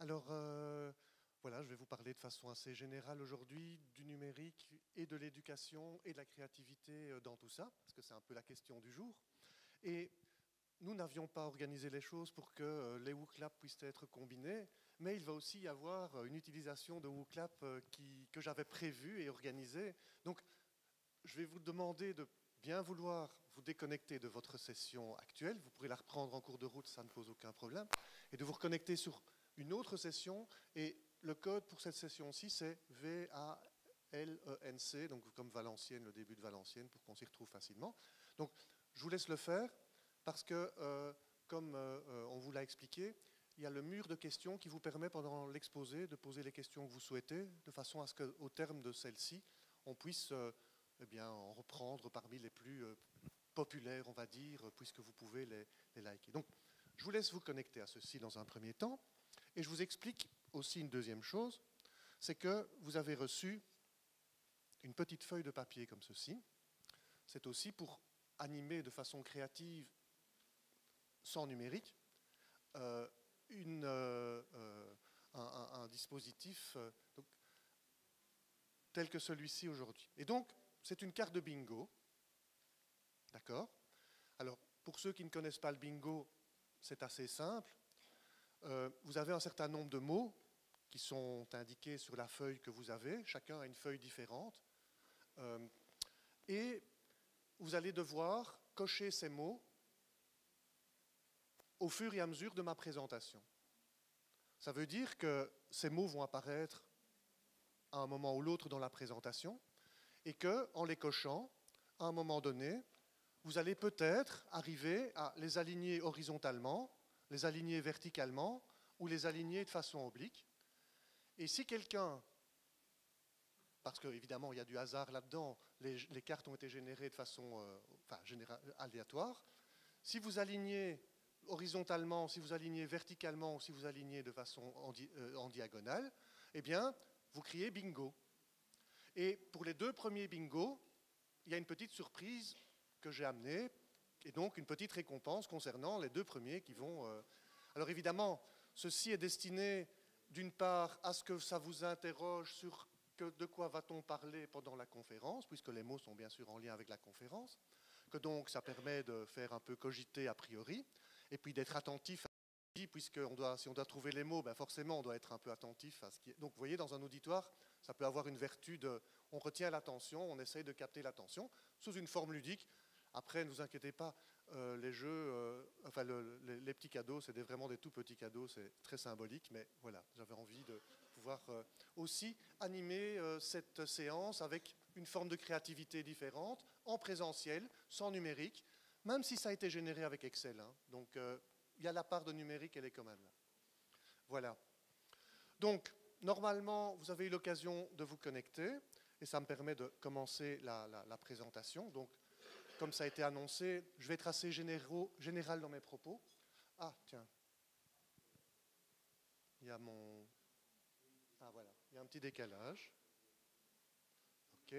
Alors, euh, voilà, je vais vous parler de façon assez générale aujourd'hui du numérique et de l'éducation et de la créativité euh, dans tout ça, parce que c'est un peu la question du jour. Et nous n'avions pas organisé les choses pour que euh, les WooClap puissent être combinés, mais il va aussi y avoir une utilisation de WooClap que j'avais prévue et organisée. Donc, je vais vous demander de bien vouloir vous déconnecter de votre session actuelle. Vous pourrez la reprendre en cours de route, ça ne pose aucun problème. Et de vous reconnecter sur une autre session. Et le code pour cette session-ci, c'est V-A-L-E-N-C, donc comme Valenciennes, le début de Valenciennes, pour qu'on s'y retrouve facilement. Donc, je vous laisse le faire parce que, euh, comme euh, euh, on vous l'a expliqué, il y a le mur de questions qui vous permet pendant l'exposé de poser les questions que vous souhaitez, de façon à ce qu'au terme de celle-ci, on puisse eh bien, en reprendre parmi les plus populaires, on va dire, puisque vous pouvez les, les liker. Donc, je vous laisse vous connecter à ceci dans un premier temps. Et je vous explique aussi une deuxième chose, c'est que vous avez reçu une petite feuille de papier comme ceci. C'est aussi pour animer de façon créative, sans numérique, euh, euh, euh, un, dispositif tel que celui-ci aujourd'hui. Et donc, c'est une carte de bingo. D'accord? Alors, pour ceux qui ne connaissent pas le bingo, c'est assez simple. Euh, vous avez un certain nombre de mots qui sont indiqués sur la feuille que vous avez. Chacun a une feuille différente. Euh, et vous allez devoir cocher ces mots au fur et à mesure de ma présentation. Ça veut dire que ces mots vont apparaître à un moment ou l'autre dans la présentation et que, en les cochant, à un moment donné, vous allez peut-être arriver à les aligner horizontalement les aligner verticalement ou les aligner de façon oblique. Et si quelqu'un, parce qu'évidemment il y a du hasard là-dedans, les, cartes ont été générées de façon euh, aléatoire, si vous alignez horizontalement, si vous alignez verticalement ou si vous alignez de façon en, euh, en diagonale, eh bien, vous criez bingo. Et pour les deux premiers bingo, il y a une petite surprise que j'ai amenée et donc une petite récompense concernant les deux premiers qui vont... Euh, alors évidemment, ceci est destiné d'une part à ce que ça vous interroge sur de quoi va-t-on parler pendant la conférence, puisque les mots sont bien sûr en lien avec la conférence, que donc ça permet de faire un peu cogiter a priori, et puis d'être attentif à puisque on doit, si on doit trouver les mots, ben forcément on doit être un peu attentif à ce qui est. Donc vous voyez, dans un auditoire, ça peut avoir une vertu de... On retient l'attention, on essaye de capter l'attention, sous une forme ludique, après, ne vous inquiétez pas, euh, les jeux, euh, enfin les, petits cadeaux, c'est vraiment des tout petits cadeaux, c'est très symbolique, mais voilà, j'avais envie de pouvoir euh, aussi animer cette séance avec une forme de créativité différente, en présentiel, sans numérique, même si ça a été généré avec Excel. Hein. donc il y a la part de numérique, elle est quand même là. Voilà. Donc, normalement, vous avez eu l'occasion de vous connecter, et ça me permet de commencer la, la présentation. Donc, comme ça a été annoncé, je vais être assez général dans mes propos. Ah, tiens. Il y a mon... Ah, voilà. Il y a un petit décalage. OK.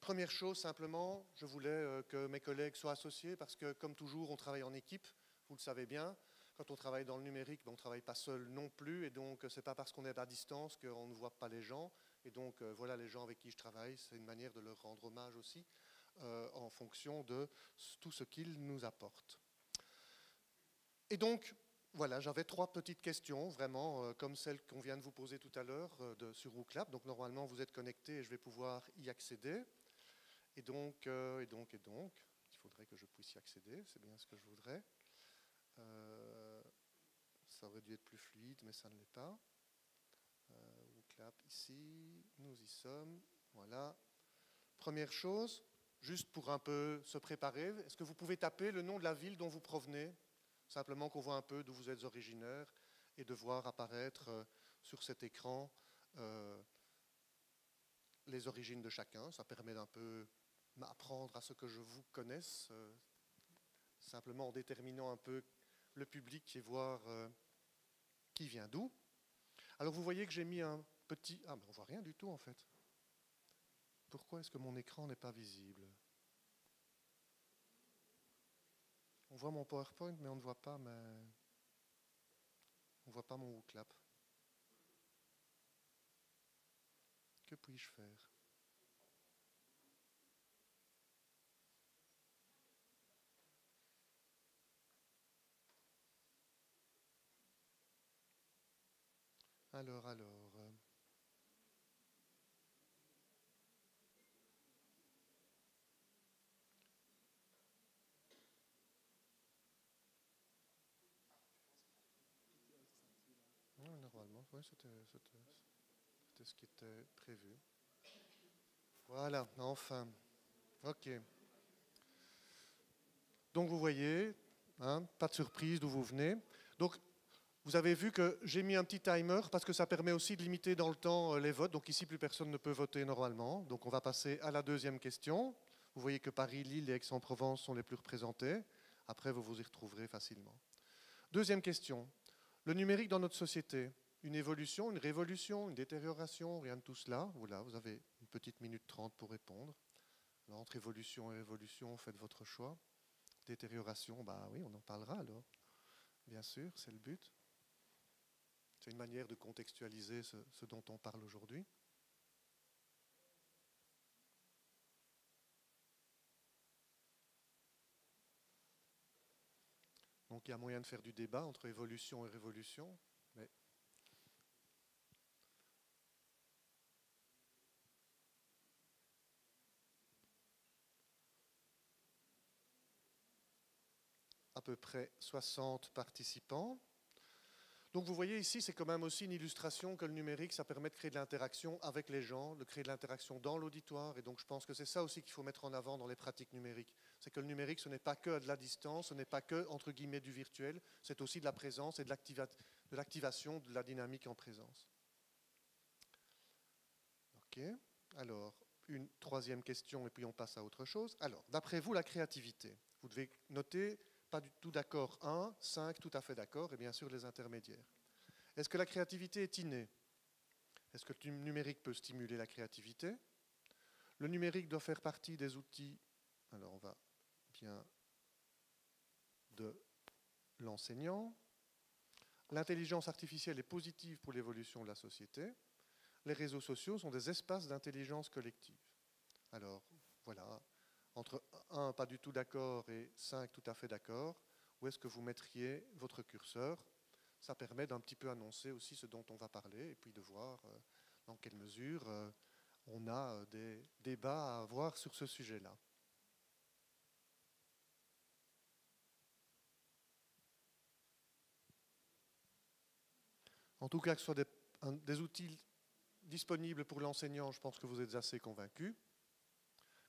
Première chose, simplement, je voulais euh, que mes collègues soient associés parce que, comme toujours, on travaille en équipe, vous le savez bien. Quand on travaille dans le numérique, ben, on ne travaille pas seul non plus, et donc ce n'est pas parce qu'on est à distance qu'on ne voit pas les gens. Et donc, euh, voilà les gens avec qui je travaille, c'est une manière de leur rendre hommage aussi. Euh, en fonction de tout ce qu'il nous apporte. Et donc, voilà, j'avais trois petites questions, vraiment, euh, comme celle qu'on vient de vous poser tout à l'heure euh, sur WooClap. Donc, normalement, vous êtes connecté et je vais pouvoir y accéder. Et donc, et donc, et donc, il faudrait que je puisse y accéder, c'est bien ce que je voudrais. ça aurait dû être plus fluide, mais ça ne l'est pas. WooClap ici, nous y sommes. Voilà. Première chose, juste pour un peu se préparer, est-ce que vous pouvez taper le nom de la ville dont vous provenez Simplement qu'on voit un peu d'où vous êtes originaire et de voir apparaître euh, sur cet écran euh, les origines de chacun. Ça permet d'un peu m'apprendre à ce que je vous connaisse, euh, simplement en déterminant un peu le public et voir qui vient d'où. Alors vous voyez que j'ai mis un petit... Ah, mais on voit rien du tout en fait. Pourquoi est-ce que mon écran n'est pas visible? On voit mon PowerPoint, mais on ne voit pas mais On voit pas mon clap. Que puis-je faire? Alors, alors. euh, Ouais, ouais, c'était c'était- c'était ce qui était prévu. Voilà, enfin. Ok. Donc vous voyez, hein, pas de surprise d'où vous venez. Donc vous avez vu que j'ai mis un petit timer parce que ça permet aussi de limiter dans le temps euh, les votes. Donc ici, plus personne ne peut voter normalement. Donc on va passer à la deuxième question. Vous voyez que Paris, Lille et Aix-en-Provence sont les plus représentés. Après, vous vous y retrouverez facilement. Deuxième question. Le numérique dans notre société, une évolution, une révolution, une détérioration, rien de tout cela. Voilà, vous avez une petite minute trente pour répondre. Entre évolution et révolution, faites votre choix. Détérioration, bah oui, on en parlera alors. Bien sûr, c'est le but. C'est une manière de contextualiser ce, ce dont on parle aujourd'hui. Donc il y a moyen de faire du débat entre évolution et révolution. Mais à peu près 60 participants. Donc vous voyez ici, c'est quand même aussi une illustration que le numérique, ça permet de créer de l'interaction avec les gens, de créer de l'interaction dans l'auditoire. Et donc je pense que c'est ça aussi qu'il faut mettre en avant dans les pratiques numériques. C'est que le numérique, ce n'est pas que de la distance, ce n'est pas que, entre guillemets, du virtuel, c'est aussi de la présence et de l'activation de la dynamique en présence. OK. Alors, une troisième question et puis on passe à autre chose. Alors, d'après vous, la créativité. Vous devez noter pas du tout d'accord 1, 5 tout à fait d'accord, et bien sûr les intermédiaires. Est-ce que la créativité est innée? Est-ce que le numérique peut stimuler la créativité? Le numérique doit faire partie des outils, alors on va bien de l'enseignant. L'intelligence artificielle est positive pour l'évolution de la société. Les réseaux sociaux sont des espaces d'intelligence collective. Alors, voilà, entre 1 pas du tout d'accord et 5 tout à fait d'accord, où est-ce que vous mettriez votre curseur? Ça permet d'un petit peu annoncer aussi ce dont on va parler et puis de voir euh, dans quelle mesure euh, on a euh, des débats à avoir sur ce sujet-là. En tout cas, que ce soit des, des outils disponibles pour l'enseignant, je pense que vous êtes assez convaincus.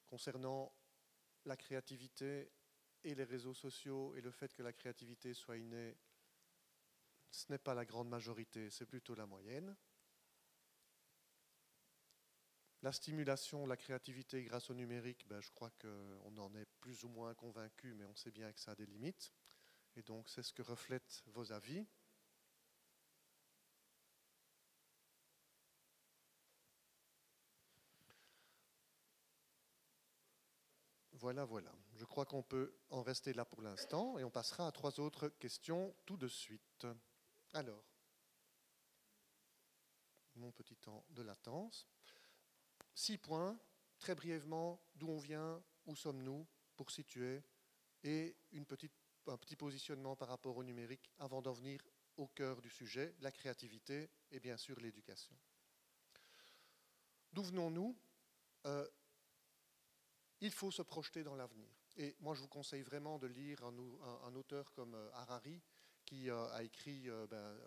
Concernant la créativité et les réseaux sociaux et le fait que la créativité soit innée, ce n'est pas la grande majorité, c'est plutôt la moyenne. La stimulation, la créativité grâce au numérique, ben, je crois qu'on en est plus ou moins convaincu, mais on sait bien que ça a des limites. Et donc c'est ce que reflètent vos avis. Voilà, voilà. Je crois qu'on peut en rester là pour l'instant et on passera à trois autres questions tout de suite. Alors, mon petit temps de latence. Six points, très brièvement, d'où on vient, où sommes-nous, pour situer, et un petit positionnement par rapport au numérique avant d'en venir au cœur du sujet, la créativité et bien sûr l'éducation. D'où venons-nous? Euh, il faut se projeter dans l'avenir. Et moi, je vous conseille vraiment de lire un, auteur comme euh, Harari, qui euh, a écrit euh, ben,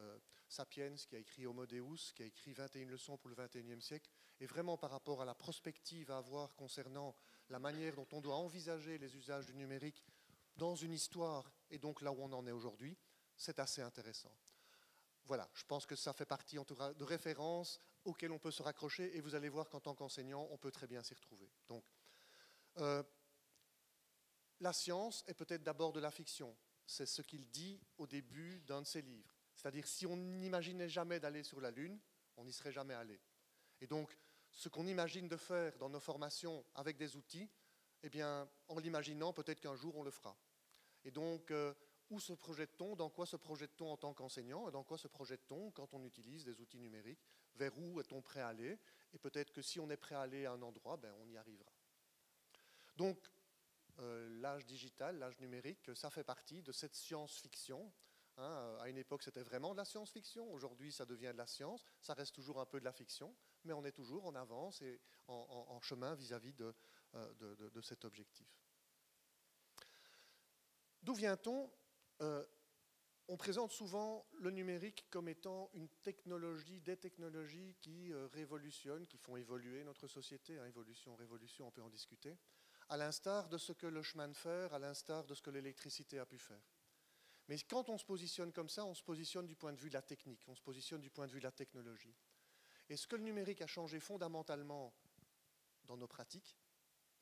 Sapiens, qui a écrit Homo Deus, qui a écrit 21 leçons pour le 21e siècle, et vraiment par rapport à la prospective à avoir concernant la manière dont on doit envisager les usages du numérique dans une histoire, et donc là où on en est aujourd'hui, c'est assez intéressant. Voilà, je pense que ça fait partie en tout cas de références auxquelles on peut se raccrocher, et vous allez voir qu'en tant qu'enseignant, on peut très bien s'y retrouver. Donc, euh, la science est peut-être d'abord de la fiction. C'est ce qu'il dit au début d'un de ses livres. C'est-à-dire, si on n'imaginait jamais d'aller sur la Lune, on n'y serait jamais allé. Et donc, ce qu'on imagine de faire dans nos formations avec des outils, eh bien, en l'imaginant, peut-être qu'un jour on le fera. Et donc, euh, où se projette-t-on, dans quoi se projette-t-on en tant qu'enseignant, et dans quoi se projette-t-on quand on utilise des outils numériques, vers où est-on prêt à aller, et peut-être que si on est prêt à aller à un endroit, ben, on y arrivera. Donc, euh, l'âge digital, l'âge numérique, ça fait partie de cette science-fiction. Hein. à une époque, c'était vraiment de la science-fiction. Aujourd'hui, ça devient de la science. Ça reste toujours un peu de la fiction, mais on est toujours en avance et en, chemin vis-à-vis euh, de, cet objectif. D'où vient-on euh, On présente souvent le numérique comme étant une technologie, des technologies qui révolutionnent, qui font évoluer notre société. Hein, évolution, révolution, on peut en discuter à l'instar de ce que le chemin de fer, à l'instar de ce que l'électricité a pu faire. Mais quand on se positionne comme ça, on se positionne du point de vue de la technique, on se positionne du point de vue de la technologie. Et ce que le numérique a changé fondamentalement dans nos pratiques,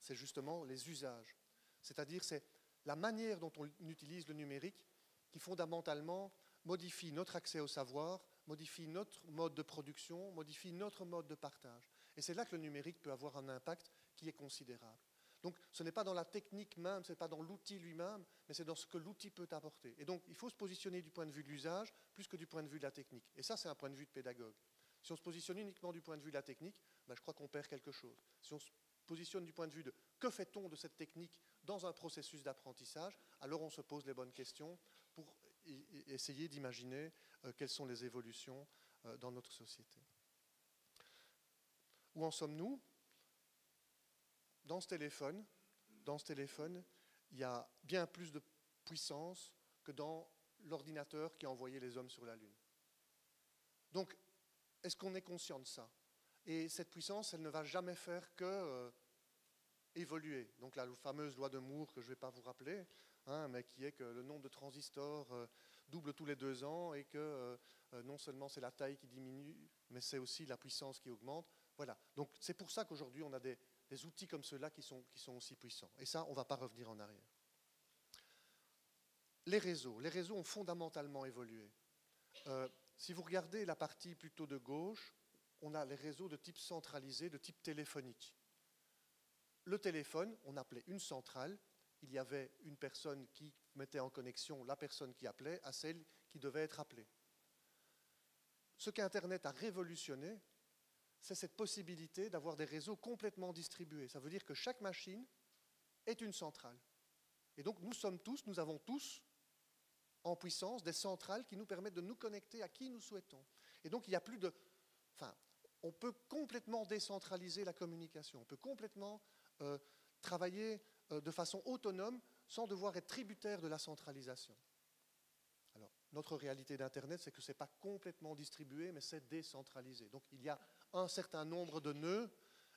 c'est justement les usages. C'est-à-dire c'est la manière dont on utilise le numérique qui fondamentalement modifie notre accès au savoir, modifie notre mode de production, modifie notre mode de partage. Et c'est là que le numérique peut avoir un impact qui est considérable. Donc ce n'est pas dans la technique même, ce n'est pas dans l'outil lui-même, mais c'est dans ce que l'outil peut apporter. Et donc il faut se positionner du point de vue de l'usage plus que du point de vue de la technique. Et ça, c'est un point de vue de pédagogue. Si on se positionne uniquement du point de vue de la technique, ben, je crois qu'on perd quelque chose. Si on se positionne du point de vue de que fait-on de cette technique dans un processus d'apprentissage, alors on se pose les bonnes questions pour essayer d'imaginer euh, quelles sont les évolutions euh, dans notre société. Où en sommes-nous? Dans ce téléphone, dans ce téléphone, il y a bien plus de puissance que dans l'ordinateur qui a envoyé les hommes sur la Lune. Donc, est-ce qu'on est conscient de ça? Et cette puissance, elle ne va jamais faire que euh, évoluer. Donc la fameuse loi de Moore que je ne vais pas vous rappeler, hein, mais qui est que le nombre de transistors euh, double tous les deux ans et que euh, non seulement c'est la taille qui diminue, mais c'est aussi la puissance qui augmente. Voilà. Donc c'est pour ça qu'aujourd'hui on a des, des outils comme ceux-là qui sont, qui sont aussi puissants. Et ça, on ne va pas revenir en arrière. Les réseaux. Les réseaux ont fondamentalement évolué. Euh, si vous regardez la partie plutôt de gauche, on a les réseaux de type centralisé, de type téléphonique. Le téléphone, on appelait une centrale. Il y avait une personne qui mettait en connexion la personne qui appelait à celle qui devait être appelée. Ce qu'Internet a révolutionné, c'est cette possibilité d'avoir des réseaux complètement distribués. Ça veut dire que chaque machine est une centrale. Et donc nous sommes tous, nous avons tous en puissance des centrales qui nous permettent de nous connecter à qui nous souhaitons. Et donc il n'y a plus de... Enfin, on peut complètement décentraliser la communication, on peut complètement euh, travailler euh, de façon autonome sans devoir être tributaire de la centralisation. Alors, notre réalité d'Internet, c'est que ce n'est pas complètement distribué, mais c'est décentralisé. Donc il y a un certain nombre de nœuds,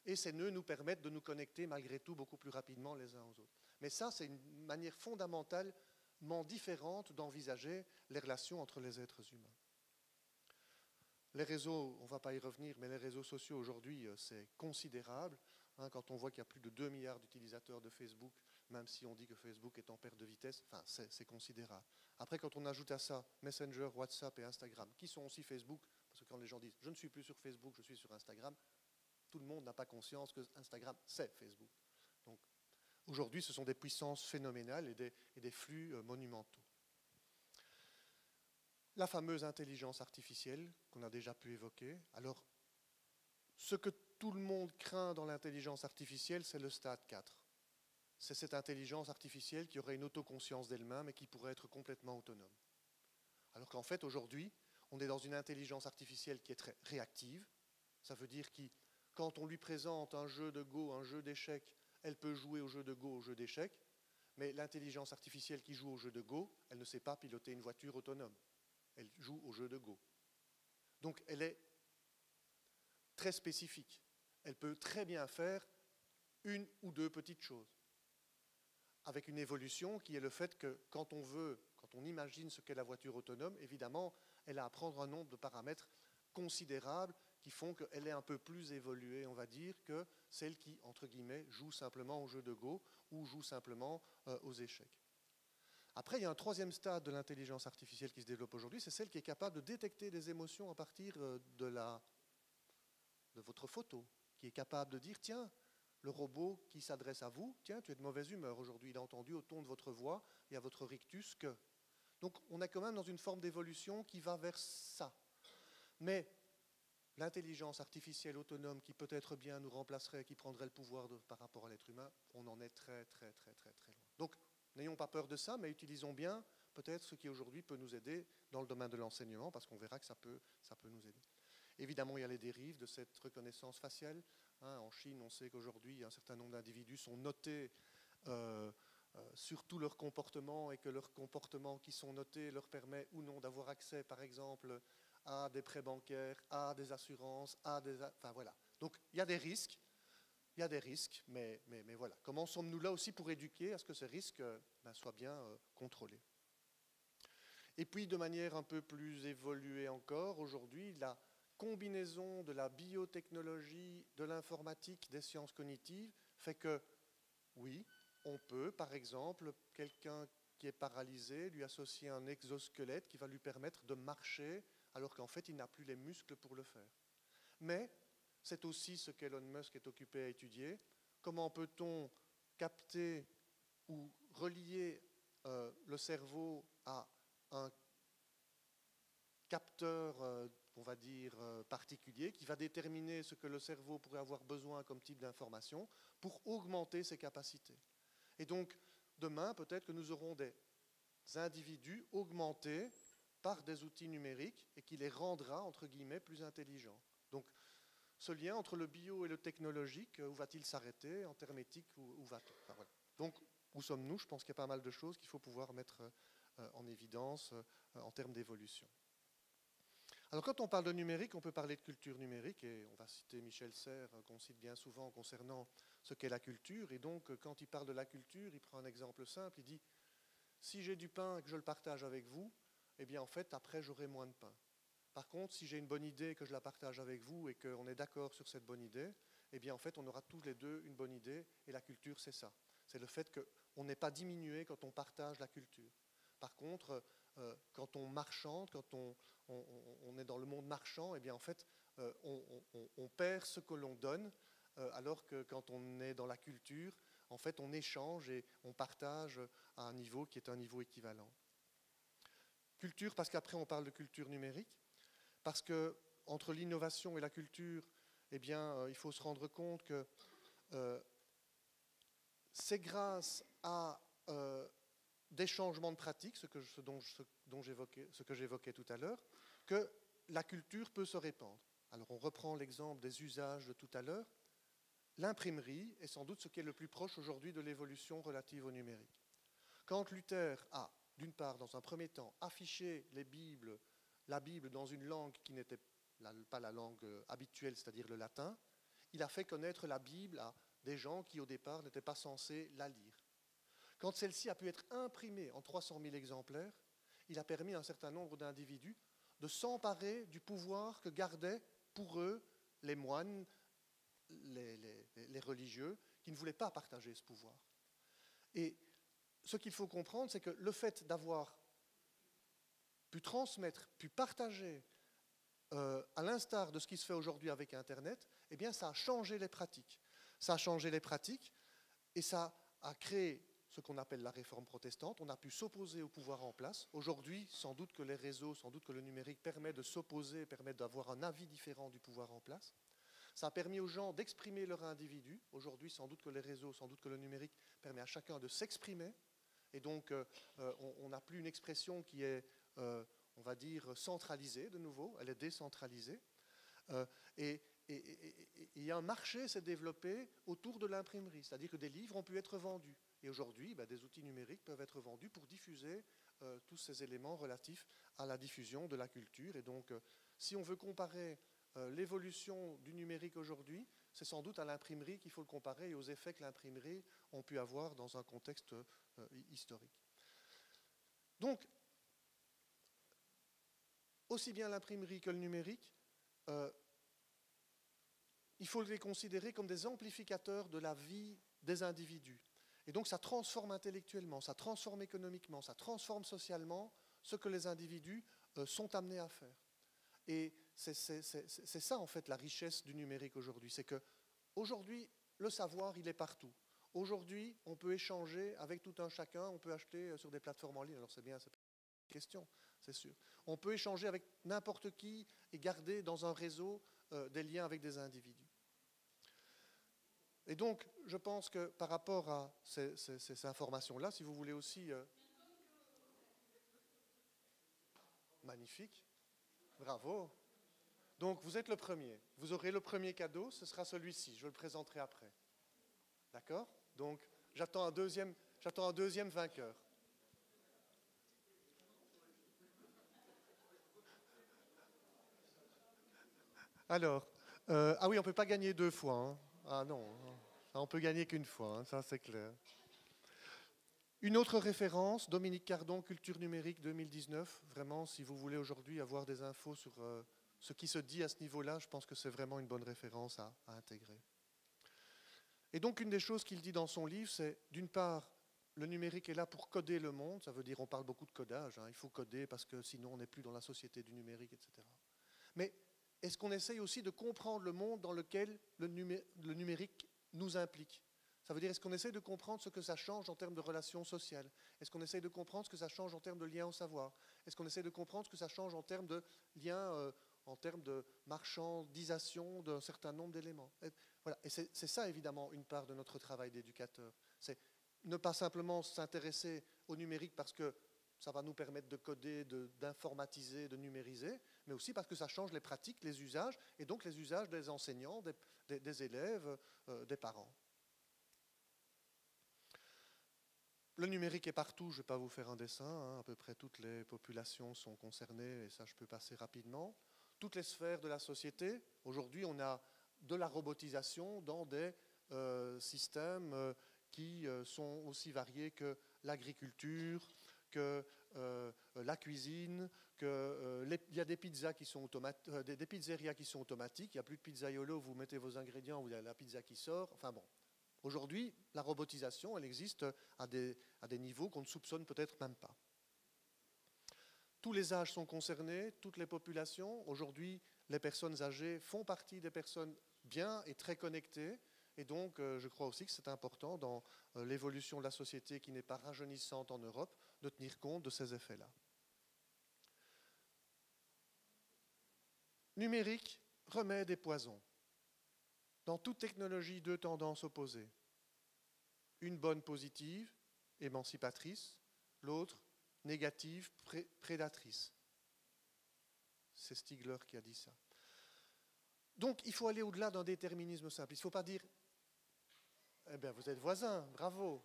et ces nœuds nous permettent de nous connecter malgré tout beaucoup plus rapidement les uns aux autres. Mais ça, c'est une manière fondamentalement différente d'envisager les relations entre les êtres humains. Les réseaux, on ne va pas y revenir, mais les réseaux sociaux aujourd'hui, euh, c'est considérable. Hein, quand on voit qu'il y a plus de 2 milliards d'utilisateurs de Facebook, même si on dit que Facebook est en perte de vitesse, enfin, c'est considérable. Après, quand on ajoute à ça Messenger, WhatsApp et Instagram, qui sont aussi Facebook, quand les gens disent je ne suis plus sur Facebook, je suis sur Instagram, tout le monde n'a pas conscience que Instagram, c'est Facebook. Donc aujourd'hui, ce sont des puissances phénoménales et des, flux euh, monumentaux. La fameuse intelligence artificielle qu'on a déjà pu évoquer. Alors, ce que tout le monde craint dans l'intelligence artificielle, c'est le stade 4. C'est cette intelligence artificielle qui aurait une autoconscience d'elle-même et qui pourrait être complètement autonome. Alors qu'en fait, aujourd'hui, on est dans une intelligence artificielle qui est très réactive. Ça veut dire que quand on lui présente un jeu de Go, un jeu d'échecs, elle peut jouer au jeu de Go, au jeu d'échecs. Mais l'intelligence artificielle qui joue au jeu de Go, elle ne sait pas piloter une voiture autonome. Elle joue au jeu de Go. Donc elle est très spécifique. Elle peut très bien faire une ou deux petites choses. Avec une évolution qui est le fait que quand on veut, quand on imagine ce qu'est la voiture autonome, évidemment, elle a à prendre un nombre de paramètres considérables qui font qu'elle est un peu plus évoluée, on va dire, que celle qui, entre guillemets, joue simplement au jeu de Go ou joue simplement euh, aux échecs. Après, il y a un troisième stade de l'intelligence artificielle qui se développe aujourd'hui, c'est celle qui est capable de détecter des émotions à partir euh, de, de votre photo, qui est capable de dire, tiens, le robot qui s'adresse à vous, tiens, tu es de mauvaise humeur aujourd'hui, il a entendu au ton de votre voix et à votre rictus que Donc on est quand même dans une forme d'évolution qui va vers ça. Mais l'intelligence artificielle autonome qui peut-être bien nous remplacerait, qui prendrait le pouvoir par rapport à l'être humain, on en est très très très très très loin. Donc n'ayons pas peur de ça, mais utilisons bien peut-être ce qui aujourd'hui peut nous aider dans le domaine de l'enseignement, parce qu'on verra que ça peut, nous aider. Évidemment, il y a les dérives de cette reconnaissance faciale. Hein. en Chine, on sait qu'aujourd'hui, un certain nombre d'individus sont notés euh, sur tout leur comportement et que leurs comportements qui sont notés leur permet ou non d'avoir accès, par exemple, à des prêts bancaires, à des assurances, à des... Enfin voilà. Donc il y a des risques, il y a des risques, mais, mais, mais voilà. Comment sommes-nous là aussi pour éduquer à ce que ces risques euh, ben, soient bien euh, contrôlés? Et puis de manière un peu plus évoluée encore, aujourd'hui, la combinaison de la biotechnologie, de l'informatique, des sciences cognitives fait que, oui, on peut, par exemple, quelqu'un qui est paralysé, lui associer un exosquelette qui va lui permettre de marcher alors qu'en fait, il n'a plus les muscles pour le faire. Mais c'est aussi ce qu'Elon Musk est occupé à étudier. Comment peut-on capter ou relier euh, le cerveau à un capteur, euh, on va dire, euh, particulier, qui va déterminer ce que le cerveau pourrait avoir besoin comme type d'information pour augmenter ses capacités? Et donc, demain, peut-être que nous aurons des individus augmentés par des outils numériques et qui les rendra, entre guillemets, plus intelligents. Donc, ce lien entre le bio et le technologique, où va-t-il s'arrêter? En termes éthiques, où, va-t-on? Donc, où sommes-nous? Je pense qu'il y a pas mal de choses qu'il faut pouvoir mettre euh, en évidence euh, en termes d'évolution. Alors, quand on parle de numérique, on peut parler de culture numérique, et on va citer Michel Serres, qu'on cite bien souvent concernant ce qu'est la culture. Et donc, quand il parle de la culture, il prend un exemple simple, il dit, si j'ai du pain et que je le partage avec vous, eh bien en fait, après, j'aurai moins de pain. Par contre, si j'ai une bonne idée, que je la partage avec vous et qu'on est d'accord sur cette bonne idée, eh bien en fait, on aura tous les deux une bonne idée. Et la culture, c'est ça. C'est le fait qu'on n'est pas diminué quand on partage la culture. Par contre, euh, quand on marchande, quand on, est dans le monde marchand, eh bien en fait, euh, on, perd ce que l'on donne, alors que quand on est dans la culture, en fait, on échange et on partage à un niveau qui est un niveau équivalent. Culture, parce qu'après on parle de culture numérique, parce que entre l'innovation et la culture, eh bien, euh, il faut se rendre compte que euh, c'est grâce à euh, des changements de pratiques, ce que j'évoquais tout à l'heure, que la culture peut se répandre. Alors on reprend l'exemple des usages de tout à l'heure. L'imprimerie est sans doute ce qui est le plus proche aujourd'hui de l'évolution relative au numérique. Quand Luther a d'une part, dans un premier temps, Bibles, la Bible dans une langue qui n'était pas la langue euh, habituelle, c'est-à-dire le latin, il a fait connaître la Bible à des gens qui, au départ, n'étaient pas censés la lire. Quand celle-ci a pu être imprimée en 300 000 exemplaires, il a permis à un certain nombre d'individus de s'emparer du pouvoir que gardaient pour eux les moines, les, religieux, qui ne voulaient pas partager ce pouvoir. Et ce qu'il faut comprendre, c'est que le fait d'avoir pu transmettre, pu partager, euh, à l'instar de ce qui se fait aujourd'hui avec Internet, eh bien, ça a changé les pratiques. Ça a changé les pratiques et ça a créé ce qu'on appelle la réforme protestante. On a pu s'opposer au pouvoir en place. Aujourd'hui, sans doute que les réseaux, sans doute que le numérique permet de s'opposer, permet d'avoir un avis différent du pouvoir en place. Ça a permis aux gens d'exprimer leur individu. Aujourd'hui, sans doute que les réseaux, sans doute que le numérique permet à chacun de s'exprimer et donc, euh, euh, on n'a plus une expression qui est, euh, on va dire, centralisée de nouveau, elle est décentralisée. et, et, un marché s'est développé autour de l'imprimerie, c'est-à-dire que des livres ont pu être vendus. Et aujourd'hui, bah, des outils numériques peuvent être vendus pour diffuser tous ces éléments relatifs à la diffusion de la culture. Et donc, si on veut comparer l'évolution du numérique aujourd'hui, c'est sans doute à l'imprimerie qu'il faut le comparer et aux effets que l'imprimerie ont pu avoir dans un contexte euh, historique. Donc, aussi bien l'imprimerie que le numérique, euh, il faut les considérer comme des amplificateurs de la vie des individus. Et donc ça transforme intellectuellement, ça transforme économiquement, ça transforme socialement ce que les individus euh, sont amenés à faire. Et c'est ça en fait la richesse du numérique aujourd'hui, c'est que aujourd'hui le savoir il est partout. Aujourd'hui, on peut échanger avec tout un chacun, on peut acheter sur des plateformes en ligne. Alors c'est bien, question, c'est sûr. On peut échanger avec n'importe qui et garder dans un réseau euh, des liens avec des individus. Et donc, je pense que par rapport à ces, informations-là, si vous voulez aussi... Euh, magnifique. Bravo. Donc, vous êtes le premier. Vous aurez le premier cadeau, ce sera celui-ci. Je le présenterai après. D'accord? Donc, j'attends un deuxième, vainqueur. Alors, euh, ah oui, on ne peut pas gagner deux fois. Hein. Ah non, on peut gagner qu'une fois, hein, ça c'est clair. Une autre référence, Dominique Cardon, Culture numérique 2019. Vraiment, si vous voulez aujourd'hui avoir des infos sur euh, ce qui se dit à ce niveau-là, je pense que c'est vraiment une bonne référence à, intégrer. Et donc, une des choses qu'il dit dans son livre, c'est d'une part, le numérique est là pour coder le monde. Ça veut dire, on parle beaucoup de codage. Hein. il faut coder parce que sinon, on n'est plus dans la société du numérique, etc. Mais est-ce qu'on essaye aussi de comprendre le monde dans lequel le, numérique nous implique? Ça veut dire, est-ce qu'on essaye de comprendre ce que ça change en termes de relations sociales? Est-ce qu'on essaye de comprendre ce que ça change en termes de liens au savoir? Est-ce qu'on essaye de comprendre ce que ça change en termes de liens, euh, en termes de marchandisation d'un certain nombre d'éléments Voilà. Et c'est ça, évidemment, une part de notre travail d'éducateur. C'est ne pas simplement s'intéresser au numérique parce que ça va nous permettre de coder, d'informatiser, de, numériser, mais aussi parce que ça change les pratiques, les usages, et donc les usages des enseignants, des, élèves, euh, des parents. Le numérique est partout, je ne vais pas vous faire un dessin, hein. à peu près toutes les populations sont concernées, et ça je peux passer rapidement. Toutes les sphères de la société, aujourd'hui on a de la robotisation dans des euh, systèmes euh, qui sont aussi variés que l'agriculture, que euh, la cuisine, qu'il euh, y a des pizzas qui sont automatiques, euh, des, pizzerias qui sont automatiques. Il n'y a plus de pizzaiolo, vous mettez vos ingrédients, vous avez la pizza qui sort. Enfin bon. Aujourd'hui, la robotisation, elle existe des, à des niveaux qu'on ne soupçonne peut-être même pas. Tous les âges sont concernés, toutes les populations. Aujourd'hui, les personnes âgées font partie des personnes bien et très connectées. Et donc, je crois aussi que c'est important dans l'évolution de la société qui n'est pas rajeunissante en Europe de tenir compte de ces effets-là. Numérique, remède et poison. Dans toute technologie, deux tendances opposées. Une bonne positive, émancipatrice, l'autre négative, prédatrice. C'est Stigler qui a dit ça. Donc il faut aller au-delà d'un déterminisme simple. Il ne faut pas dire, eh bien vous êtes voisins, bravo,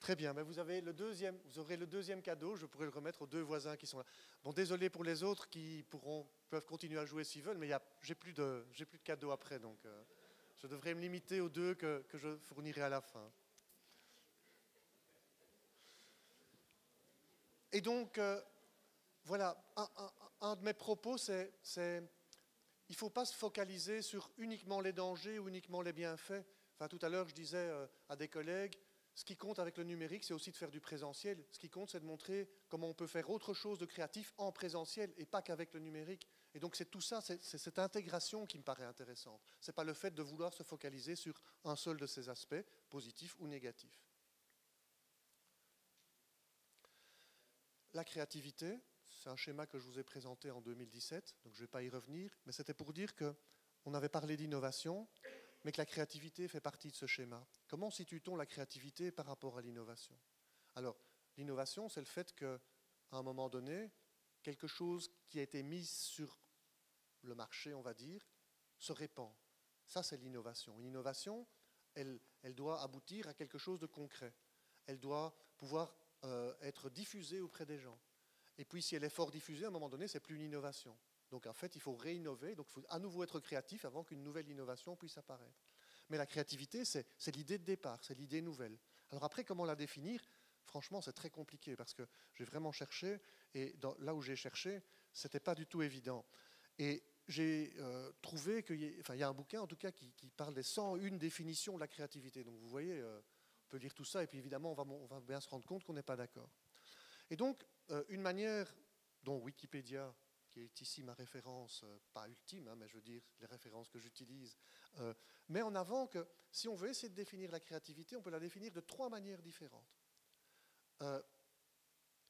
Très bien, mais vous, avez le deuxième, vous aurez le deuxième cadeau, je pourrais le remettre aux deux voisins qui sont là. Bon, désolé pour les autres qui pourront, peuvent continuer à jouer s'ils veulent, mais j'ai plus, de, plus de cadeaux après, donc euh, je devrais me limiter aux deux que, je fournirai à la fin. Et donc, euh, voilà, un, de mes propos, c'est il ne faut pas se focaliser sur uniquement les dangers ou uniquement les bienfaits. Enfin, tout à l'heure, je disais euh, à des collègues, ce qui compte avec le numérique, c'est aussi de faire du présentiel. Ce qui compte, c'est de montrer comment on peut faire autre chose de créatif en présentiel et pas qu'avec le numérique. Et donc c'est tout ça, c'est cette intégration qui me paraît intéressante. Ce n'est pas le fait de vouloir se focaliser sur un seul de ces aspects, positifs ou négatifs. La créativité, c'est un schéma que je vous ai présenté en 2017, donc je ne vais pas y revenir, mais c'était pour dire qu'on avait parlé d'innovation, mais que la créativité fait partie de ce schéma. Comment situe-t-on la créativité par rapport à l'innovation? Alors, l'innovation, c'est le fait qu'à un moment donné, quelque chose qui a été mis sur le marché, on va dire, se répand. Ça, c'est l'innovation. Une innovation, elle, elle, doit aboutir à quelque chose de concret. Elle doit pouvoir euh, être diffusée auprès des gens. Et puis, si elle est fort diffusée, à un moment donné, c'est plus une innovation. Donc en fait, il faut réinnover, donc il faut à nouveau être créatif avant qu'une nouvelle innovation puisse apparaître. Mais la créativité, c'est l'idée de départ, c'est l'idée nouvelle. Alors après, comment la définir? Franchement, c'est très compliqué parce que j'ai vraiment cherché, et là où j'ai cherché, ce n'était pas du tout évident. Et j'ai euh, trouvé qu'il y, a un bouquin en tout cas qui, parle des 101 définitions de la créativité. Donc vous voyez, euh, peut lire tout ça et puis évidemment on va, bien se rendre compte qu'on n'est pas d'accord. Et donc, euh, une manière dont Wikipédia qui est ici ma référence, euh, pas ultime, hein, mais je veux dire les références que j'utilise, euh, met en avant que si on veut essayer de définir la créativité, on peut la définir de trois manières différentes.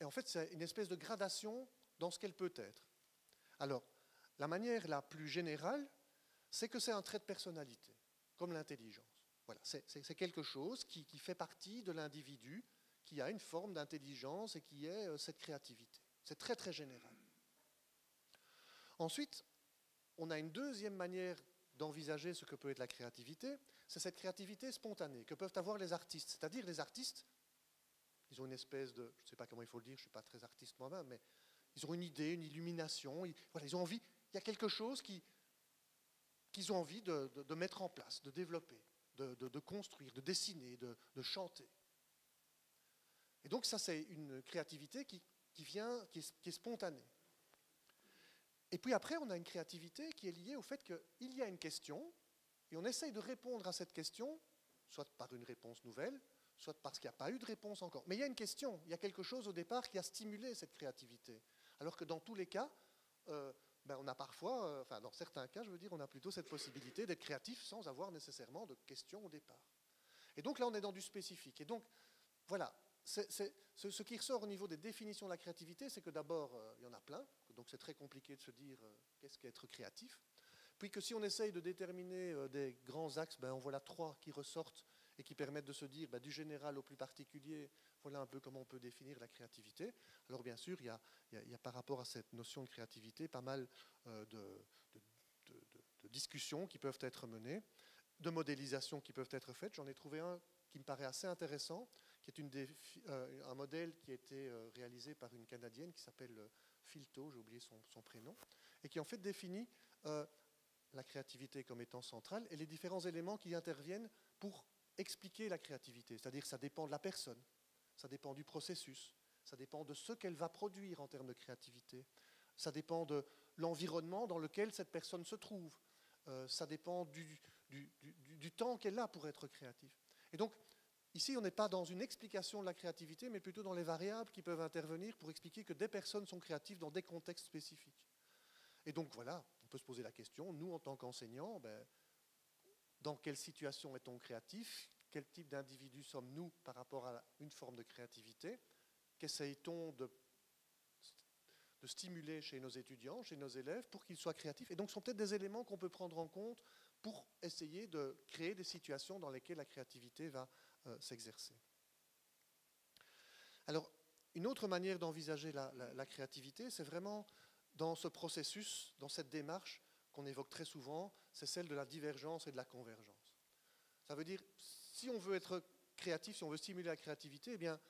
Et en fait, c'est une espèce de gradation dans ce qu'elle peut être. Alors, la manière la plus générale, c'est que c'est un trait de personnalité, comme l'intelligence. C'est quelque chose qui, fait partie de l'individu, qui a une forme d'intelligence et qui est euh, cette créativité. C'est très très général. Ensuite, on a une deuxième manière d'envisager ce que peut être la créativité, c'est cette créativité spontanée que peuvent avoir les artistes. C'est-à-dire les artistes, ils ont une espèce de, je ne sais pas comment il faut le dire, je ne suis pas très artiste moi-même, mais ils ont une idée, une illumination, ont il y a quelque chose qui, qu'ils ont envie de, mettre en place, de développer, de, construire, de dessiner, de, chanter. Et donc ça, c'est une créativité qui, vient, qui est, spontanée. Et puis après, on a une créativité qui est liée au fait qu'il y a une question, et on essaye de répondre à cette question, soit par une réponse nouvelle, soit parce qu'il n'y a pas eu de réponse encore. Mais il y a une question, il y a quelque chose au départ qui a stimulé cette créativité. Alors que dans tous les cas, euh, ben, on a parfois, euh, enfin dans certains cas, je veux dire, on a plutôt cette possibilité d'être créatif sans avoir nécessairement de questions au départ. Et donc là, on est dans du spécifique. Et donc, voilà, ce, qui ressort au niveau des définitions de la créativité, c'est que d'abord, euh, il y en a plein, donc c'est très compliqué de se dire euh, qu'est-ce qu'être créatif. Puis que si on essaye de déterminer des grands axes, ben, on voit là trois qui ressortent et qui permettent de se dire ben, du général au plus particulier, voilà un peu comment on peut définir la créativité. Alors bien sûr, il y a, par rapport à cette notion de créativité pas mal euh, de, discussions qui peuvent être menées, de modélisations qui peuvent être faites. J'en ai trouvé un qui me paraît assez intéressant, qui est euh, un modèle qui a été euh, réalisé par une Canadienne qui s'appelle Filto, j'ai oublié son, prénom, et qui en fait définit la créativité comme étant centrale et les différents éléments qui interviennent pour expliquer la créativité. C'est-à-dire que ça dépend de la personne, ça dépend du processus, ça dépend de ce qu'elle va produire en termes de créativité, ça dépend de l'environnement dans lequel cette personne se trouve, euh, ça dépend du, du, temps qu'elle a pour être créative. Et donc, ici, on n'est pas dans une explication de la créativité, mais plutôt dans les variables qui peuvent intervenir pour expliquer que des personnes sont créatives dans des contextes spécifiques. Et donc, voilà, on peut se poser la question, nous, en tant qu'enseignants, ben, dans quelle situation est-on créatif quel type d'individu sommes-nous par rapport à une forme de créativité Qu'essaye-t-on de, stimuler chez nos étudiants, chez nos élèves, pour qu'ils soient créatifs Et donc, ce sont peut-être des éléments qu'on peut prendre en compte pour essayer de créer des situations dans lesquelles la créativité va euh, s'exercer. Alors, une autre manière d'envisager la créativité, c'est vraiment dans ce processus, dans cette démarche qu'on évoque très souvent, c'est celle de la divergence et de la convergence. Ça veut dire, si on veut être créatif, si on veut stimuler la créativité, eh bien,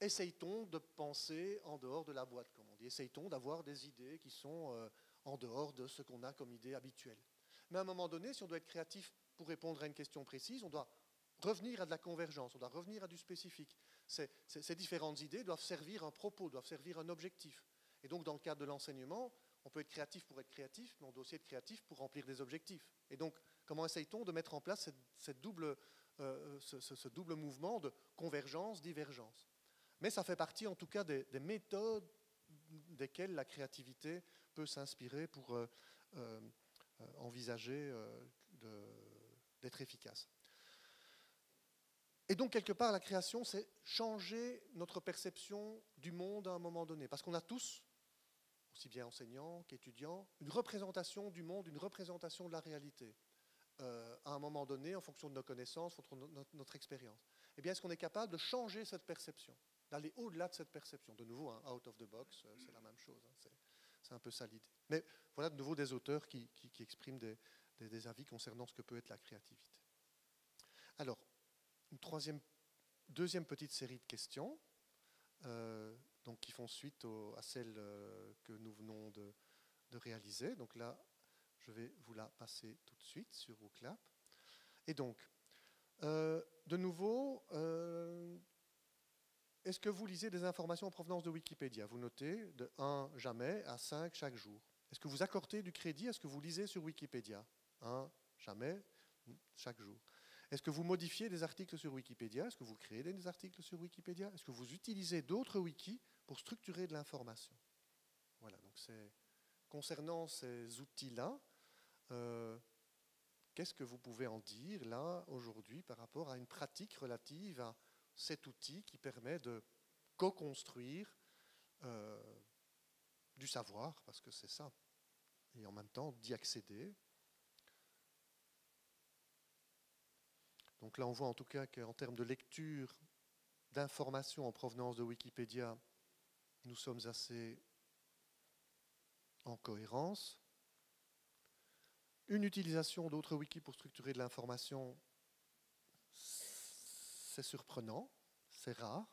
essaye-t-on de penser en dehors de la boîte, comme on dit? Essaye-t-on d'avoir des idées qui sont euh, en dehors de ce qu'on a comme idée habituelle? Mais à un moment donné, si on doit être créatif pour répondre à une question précise, on doit revenir à de la convergence, on doit revenir à du spécifique. Ces, ces différentes idées doivent servir un propos, doivent servir un objectif. Et donc, dans le cadre de l'enseignement, on peut être créatif pour être créatif, mais on doit aussi être créatif pour remplir des objectifs. Et donc, comment essaye-t-on de mettre en place euh, ce, double mouvement de convergence, divergence? Mais ça fait partie en tout cas des, méthodes desquelles la créativité peut s'inspirer pour euh, euh, envisager d'être efficace. Et donc, quelque part, la création, c'est changer notre perception du monde à un moment donné. Parce qu'on a tous, aussi bien enseignants qu'étudiants, une représentation du monde, une représentation de la réalité, euh, à un moment donné, en fonction de nos connaissances, en fonction de notre, expérience. Eh bien, est-ce qu'on est capable de changer cette perception, d'aller au-delà de cette perception? De nouveau, hein, out of the box, euh, c'est la même chose. Hein, c'est un peu ça l'idée. Mais voilà de nouveau des auteurs qui, expriment des, avis concernant ce que peut être la créativité. Alors, une troisième, deuxième petite série de questions. Euh, donc qui font suite à celles euh, que nous venons de, réaliser. Donc là, je vais vous la passer tout de suite sur WooClap. Et donc, euh, de nouveau, euh, est-ce que vous lisez des informations en provenance de Wikipédia? Vous notez de 1 jamais à 5 chaque jour. Est-ce que vous accordez du crédit Est-ce que vous lisez sur Wikipédia? 1 jamais chaque jour. Est-ce que vous modifiez des articles sur Wikipédia? Est-ce que vous créez des articles sur Wikipédia? Est-ce que vous utilisez d'autres wikis pour structurer de l'information. Voilà, donc c'est concernant ces outils-là, euh, qu'est-ce que vous pouvez en dire là aujourd'hui par rapport à une pratique relative à cet outil qui permet de co-construire euh, du savoir, parce que c'est ça, et en même temps d'y accéder? Donc là, on voit en tout cas qu'en termes de lecture d'informations en provenance de Wikipédia, nous sommes assez en cohérence. Une utilisation d'autres wikis pour structurer de l'information, c'est surprenant, c'est rare.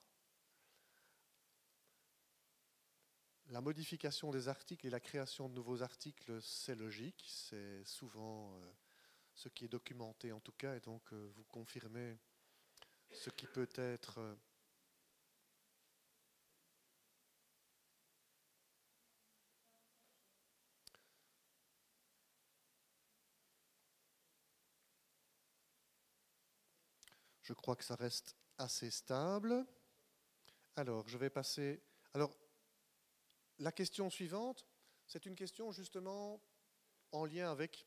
La modification des articles et la création de nouveaux articles, c'est logique, c'est souvent euh, ce qui est documenté en tout cas, et donc euh, vous confirmez ce qui peut être Je crois que ça reste assez stable. Alors, je vais passer. Alors, la question suivante, c'est une question justement en lien avec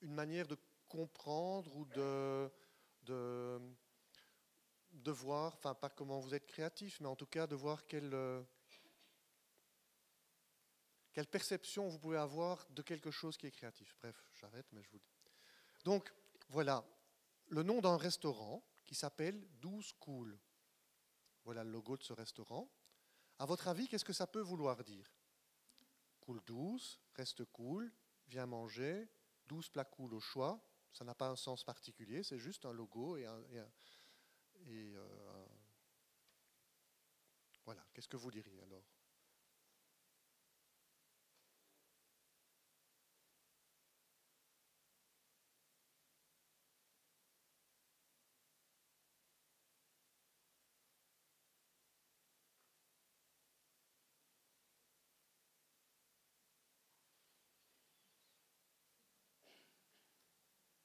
une manière de comprendre ou de, de, voir, enfin pas comment vous êtes créatif, mais en tout cas de voir quelle, quelle perception vous pouvez avoir de quelque chose qui est créatif. Bref, j'arrête, mais je vous dis. Donc, voilà, le nom d'un restaurant qui s'appelle 12 Cool. Voilà le logo de ce restaurant. À votre avis, qu'est-ce que ça peut vouloir dire? Cool 12, reste cool, viens manger, 12 plats cool au choix. Ça n'a pas un sens particulier, c'est juste un logo et un. Et euh, voilà, qu'est-ce que vous diriez alors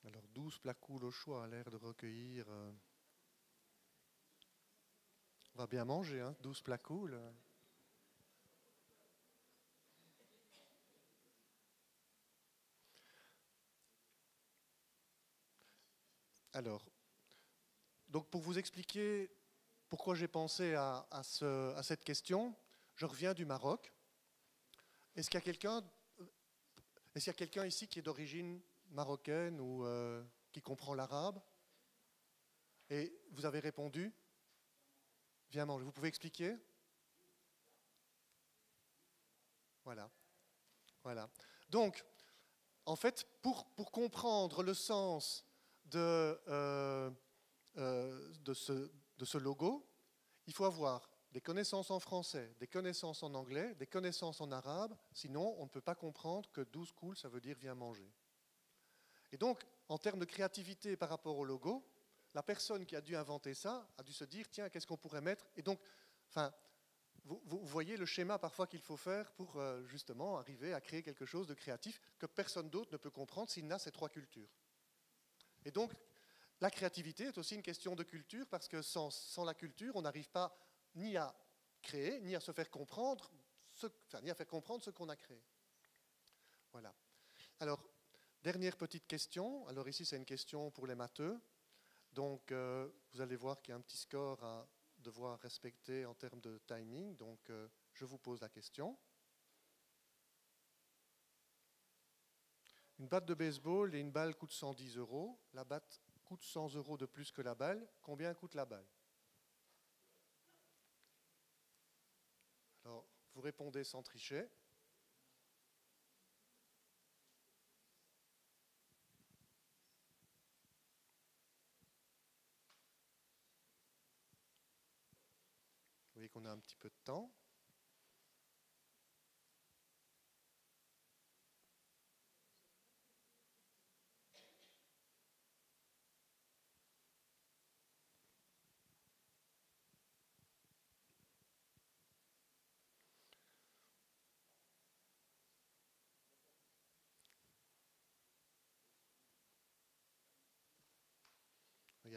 Alors 12 plats cool au choix a l'air de recueillir... Euh, on va bien manger, hein 12 plats cool. Alors, donc pour vous expliquer pourquoi j'ai pensé à, ce, à, cette question, je reviens du Maroc. Est-ce qu'il y a quelqu'un est-ce qu'il y a quelqu'un ici qui est d'origine marocaine ou euh, qui comprend l'arabe Et vous avez répondu Viens manger. Vous pouvez expliquer? Voilà. Voilà. Donc, en fait, pour, comprendre le sens de, euh, euh, de, ce, de ce logo, il faut avoir des connaissances en français, des connaissances en anglais, des connaissances en arabe, sinon on ne peut pas comprendre que 12 cool, ça veut dire viens manger. Et donc, en termes de créativité par rapport au logo, la personne qui a dû inventer ça a dû se dire, tiens, qu'est-ce qu'on pourrait mettre? Et donc, enfin, vous, voyez le schéma parfois qu'il faut faire pour euh, justement arriver à créer quelque chose de créatif que personne d'autre ne peut comprendre s'il n'a ces trois cultures. Et donc, la créativité est aussi une question de culture parce que sans, la culture, on n'arrive pas ni à créer, ni à se faire comprendre, enfin, ni à faire comprendre ce qu'on a créé. Voilà. Alors, Dernière petite question. Alors ici, c'est une question pour les matheux. Donc, euh, vous allez voir qu'il y a un petit score à devoir respecter en termes de timing. Donc, euh, je vous pose la question. Une batte de baseball et une balle coûtent 110 euros. La batte coûte 100 euros de plus que la balle. Combien coûte la balle? Alors, vous répondez sans tricher. Qu'on a un petit peu de temps.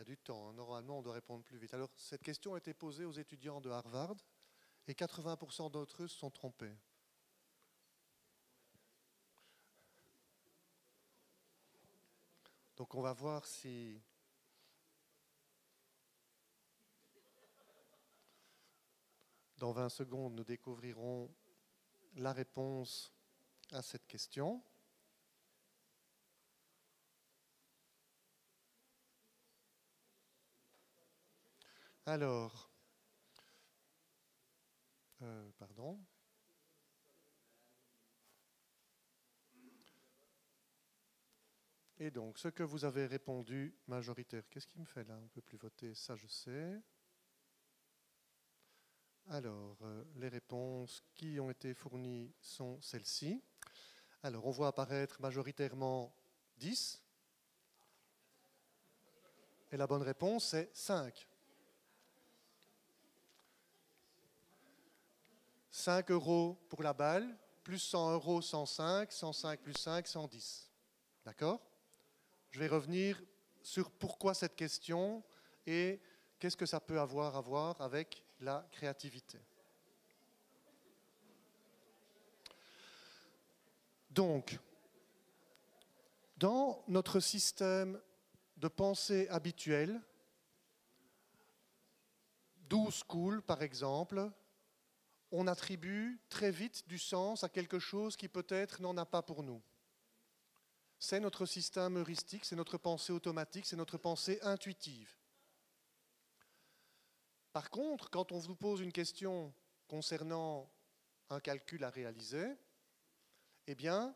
A du temps. Hein. Normalement, on doit répondre plus vite. Alors, cette question a été posée aux étudiants de Harvard et 80% d'entre eux se sont trompés. Donc, on va voir si Dans 20 secondes, nous découvrirons la réponse à cette question. Alors, euh, pardon. Et donc, ce que vous avez répondu majoritaire, qu'est-ce qui me fait là On ne peut plus voter, ça je sais. Alors, euh, les réponses qui ont été fournies sont celles-ci. Alors, on voit apparaître majoritairement 10. Et la bonne réponse, c'est 5. 5 euros pour la balle, plus 100 euros, 105, 105 plus 5, 110. D'accord? Je vais revenir sur pourquoi cette question et qu'est-ce que ça peut avoir à voir avec la créativité. Donc, dans notre système de pensée habituel, 12 cool par exemple, on attribue très vite du sens à quelque chose qui peut-être n'en a pas pour nous. C'est notre système heuristique, c'est notre pensée automatique, c'est notre pensée intuitive. Par contre, quand on vous pose une question concernant un calcul à réaliser, eh bien,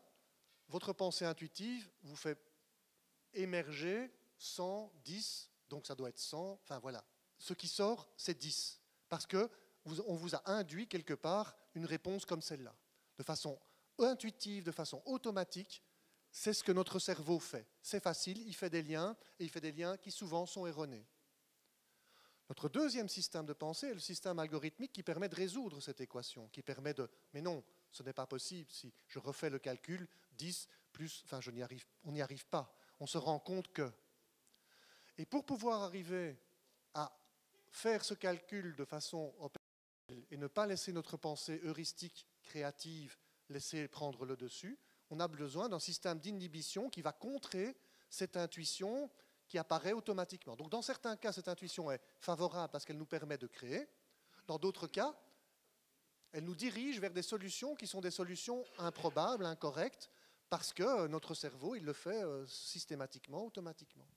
votre pensée intuitive vous fait émerger 100, 10, donc ça doit être 100, enfin voilà. Ce qui sort, c'est 10, parce que on vous a induit quelque part une réponse comme celle-là. De façon intuitive, de façon automatique, c'est ce que notre cerveau fait. C'est facile, il fait des liens, et il fait des liens qui souvent sont erronés. Notre deuxième système de pensée est le système algorithmique qui permet de résoudre cette équation, qui permet de... Mais non, ce n'est pas possible. Si je refais le calcul, 10 plus... Enfin, je n'y arrive, on n'y arrive pas. On se rend compte que... Et pour pouvoir arriver à faire ce calcul de façon et ne pas laisser notre pensée heuristique, créative, laisser prendre le dessus, on a besoin d'un système d'inhibition qui va contrer cette intuition qui apparaît automatiquement. Donc dans certains cas, cette intuition est favorable parce qu'elle nous permet de créer. Dans d'autres cas, elle nous dirige vers des solutions qui sont des solutions improbables, incorrectes, parce que notre cerveau, il le fait euh, systématiquement, automatiquement.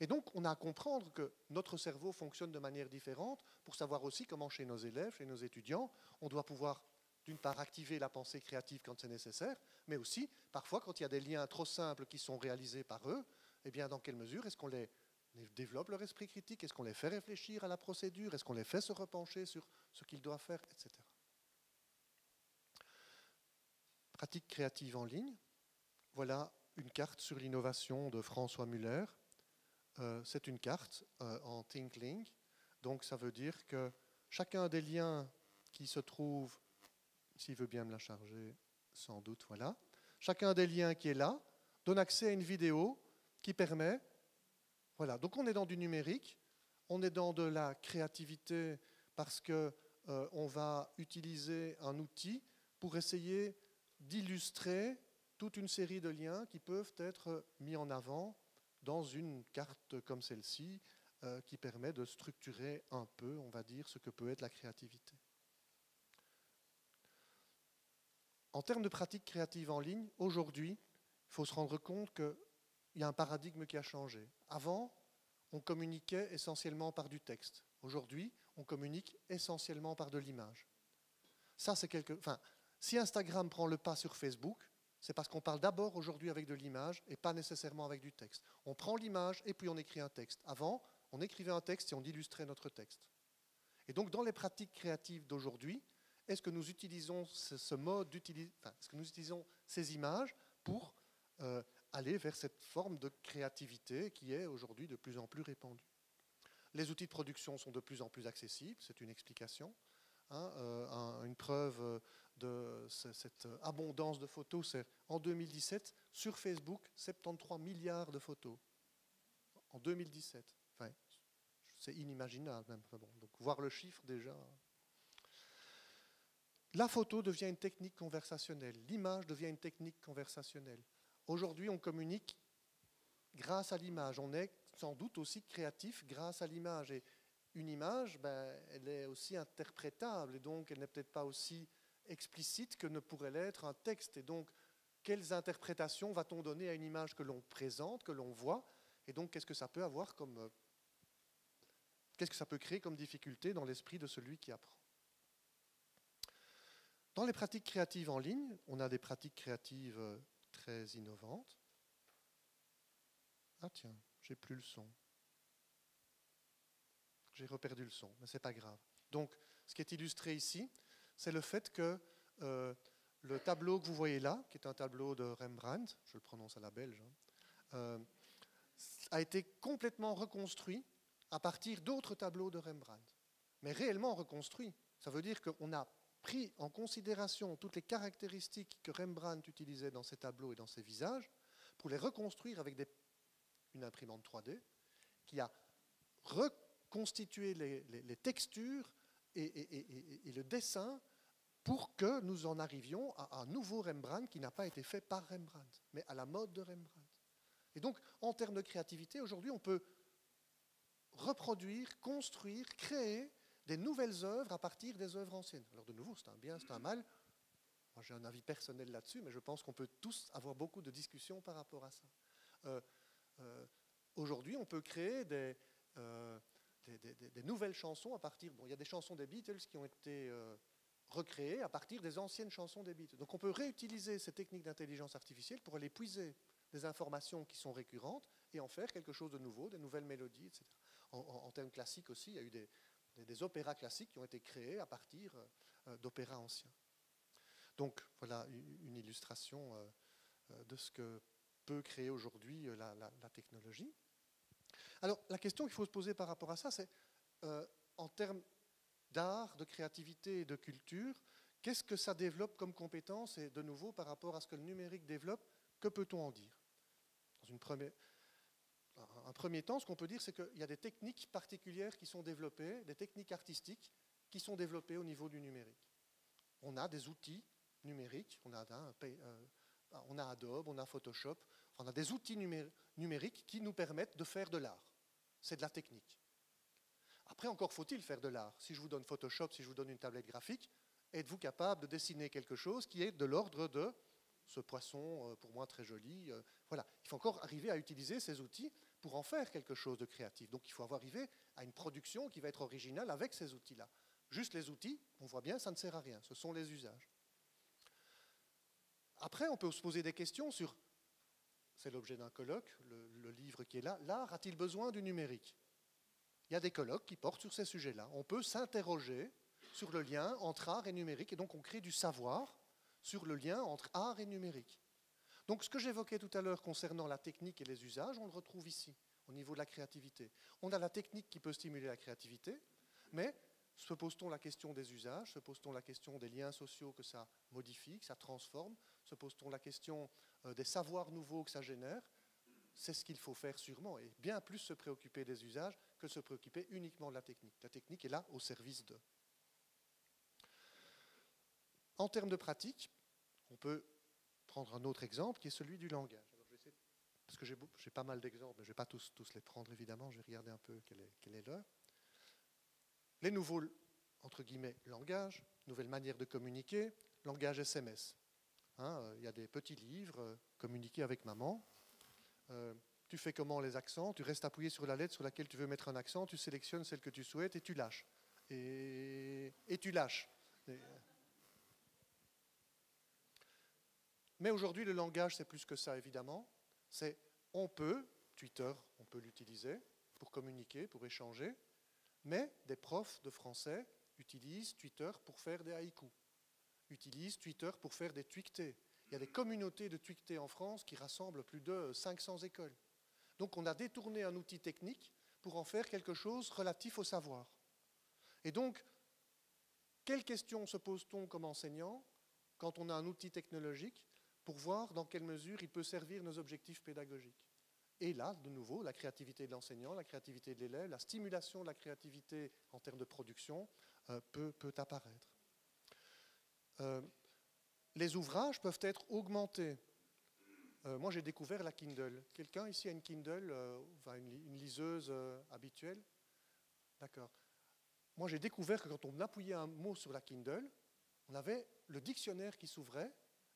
Et donc, on a à comprendre que notre cerveau fonctionne de manière différente pour savoir aussi comment chez nos élèves, chez nos étudiants, on doit pouvoir, d'une part, activer la pensée créative quand c'est nécessaire, mais aussi, parfois, quand il y a des liens trop simples qui sont réalisés par eux, eh bien, dans quelle mesure est-ce qu'on les développe leur esprit critique? Est-ce qu'on les fait réfléchir à la procédure? Est-ce qu'on les fait se repencher sur ce qu'ils doivent faire, etc. Pratique créative en ligne. Voilà une carte sur l'innovation de François Muller. Euh, c'est une carte euh, en ThinkLink. Donc ça veut dire que chacun des liens qui se trouvent, s'il veut bien me la charger, sans doute, voilà. Chacun des liens qui est là donne accès à une vidéo qui permet, voilà. Donc on est dans du numérique, on est dans de la créativité parce que euh, on va utiliser un outil pour essayer d'illustrer toute une série de liens qui peuvent être mis en avant dans une carte comme celle-ci euh, qui permet de structurer un peu, on va dire, ce que peut être la créativité. En termes de pratique créative en ligne, aujourd'hui, il faut se rendre compte qu'il y a un paradigme qui a changé. Avant, on communiquait essentiellement par du texte. Aujourd'hui, on communique essentiellement par de l'image. Ça, c'est quelque. Enfin, si Instagram prend le pas sur Facebook, c'est parce qu'on parle d'abord aujourd'hui avec de l'image et pas nécessairement avec du texte. On prend l'image et puis on écrit un texte. Avant, on écrivait un texte et on illustrait notre texte. Et donc, dans les pratiques créatives d'aujourd'hui, est-ce que nous utilisons ce, mode d'utilisation, est-ce que nous utilisons ces images pour euh, aller vers cette forme de créativité qui est aujourd'hui de plus en plus répandue? Les outils de production sont de plus en plus accessibles, c'est une explication. Hein, euh, une preuve euh, de cette abondance de photos, en 2017, sur Facebook, 73 milliards de photos. En 2017. Enfin, c'est inimaginable même. donc voir le chiffre déjà. La photo devient une technique conversationnelle, l'image devient une technique conversationnelle. Aujourd'hui, on communique grâce à l'image. On est sans doute aussi créatif grâce à l'image. Et une image, ben, elle est aussi interprétable et donc elle n'est peut-être pas aussi explicite que ne pourrait l'être un texte. Et donc, quelles interprétations va-t-on donner à une image que l'on présente, que l'on voit? Et donc, qu'est-ce que ça peut avoir comme. Euh, qu'est-ce que ça peut créer comme difficulté dans l'esprit de celui qui apprend? Dans les pratiques créatives en ligne, on a des pratiques créatives euh, très innovantes. Ah tiens, j'ai plus le son. J'ai reperdu le son, mais ce n'est pas grave. Donc, ce qui est illustré ici, c'est le fait que euh, le tableau que vous voyez là, qui est un tableau de Rembrandt, je le prononce à la belge, hein, euh, a été complètement reconstruit à partir d'autres tableaux de Rembrandt. Mais réellement reconstruit. Ça veut dire qu'on a pris en considération toutes les caractéristiques que Rembrandt utilisait dans ses tableaux et dans ses visages pour les reconstruire avec une imprimante 3D qui a reconstitué les textures et, le dessin pour que nous en arrivions à un nouveau Rembrandt qui n'a pas été fait par Rembrandt, mais à la mode de Rembrandt. Et donc, en termes de créativité, aujourd'hui, on peut reproduire, construire, créer des nouvelles œuvres à partir des œuvres anciennes. Alors de nouveau, c'est un bien, c'est un mal. Moi, j'ai un avis personnel là-dessus, mais je pense qu'on peut tous avoir beaucoup de discussions par rapport à ça. Euh, euh, aujourd'hui, on peut créer des, euh, des, nouvelles chansons à partir. Bon, il y a des chansons des Beatles qui ont été euh, recréées à partir des anciennes chansons des Beatles. Donc on peut réutiliser ces techniques d'intelligence artificielle pour aller puiser des informations qui sont récurrentes et en faire quelque chose de nouveau, des nouvelles mélodies, etc. En, termes classiques aussi, il y a eu des, opéras classiques qui ont été créés à partir euh, d'opéras anciens. Donc voilà une illustration euh, de ce que peut créer aujourd'hui la technologie. Alors la question qu'il faut se poser par rapport à ça, c'est euh, en termes d'art, de créativité et de culture, qu'est-ce que ça développe comme compétence Et de nouveau, par rapport à ce que le numérique développe, que peut-on en dire? Dans un premier temps, ce qu'on peut dire, c'est qu'il y a des techniques particulières qui sont développées, des techniques artistiques qui sont développées au niveau du numérique. On a des outils numériques, on a, euh, on a Adobe, on a Photoshop, on a des outils numériques qui nous permettent de faire de l'art c'est de la technique. Après, encore faut-il faire de l'art. Si je vous donne Photoshop, si je vous donne une tablette graphique, êtes-vous capable de dessiner quelque chose qui est de l'ordre de ce poisson, euh, pour moi très joli euh, Voilà, il faut encore arriver à utiliser ces outils pour en faire quelque chose de créatif. Donc il faut avoir arrivé à une production qui va être originale avec ces outils-là. Juste les outils, on voit bien, ça ne sert à rien, ce sont les usages. Après, on peut se poser des questions sur c'est l'objet d'un colloque, le, livre qui est là. L'art a-t-il besoin du numérique? Il y a des colloques qui portent sur ces sujets-là. On peut s'interroger sur le lien entre art et numérique, et donc on crée du savoir sur le lien entre art et numérique. Donc ce que j'évoquais tout à l'heure concernant la technique et les usages, on le retrouve ici, au niveau de la créativité. On a la technique qui peut stimuler la créativité, mais se pose-t-on la question des usages Se pose-t-on la question des liens sociaux que ça modifie, que ça transforme Se pose-t-on la question des savoirs nouveaux que ça génère C'est ce qu'il faut faire sûrement, et bien plus se préoccuper des usages que se préoccuper uniquement de la technique. La technique est là au service de. En termes de pratique, on peut prendre un autre exemple qui est celui du langage. parce que j'ai pas mal d'exemples, mais je ne vais pas tous, les prendre évidemment, je vais regarder un peu quelle est, quelle est l'heure les nouveaux, entre guillemets, langages, nouvelles manières de communiquer, langage SMS. Hein, euh, il y a des petits livres, euh, communiquer avec maman. Euh, tu fais comment les accents? Tu restes appuyé sur la lettre sur laquelle tu veux mettre un accent, tu sélectionnes celle que tu souhaites et tu lâches. Et, tu lâches. Mais aujourd'hui, le langage, c'est plus que ça, évidemment. C'est on peut, Twitter, on peut l'utiliser pour communiquer, pour échanger, mais des profs de français utilisent Twitter pour faire des haïkus, utilisent Twitter pour faire des tweetés. Il y a des communautés de tweetés en France qui rassemblent plus de 500 écoles. Donc on a détourné un outil technique pour en faire quelque chose relatif au savoir. Et donc, quelles questions se pose-t-on comme enseignant quand on a un outil technologique pour voir dans quelle mesure il peut servir nos objectifs pédagogiques? Et là, de nouveau, la créativité de l'enseignant, la créativité de l'élève, la stimulation de la créativité en termes de production euh, peut, apparaître. Euh, les ouvrages peuvent être augmentés. Euh, moi, j'ai découvert la Kindle. Quelqu'un ici a une Kindle, une, liseuse habituelle? D'accord. moi j'ai découvert que quand on appuyait un mot sur la Kindle, on avait le dictionnaire qui s'ouvrait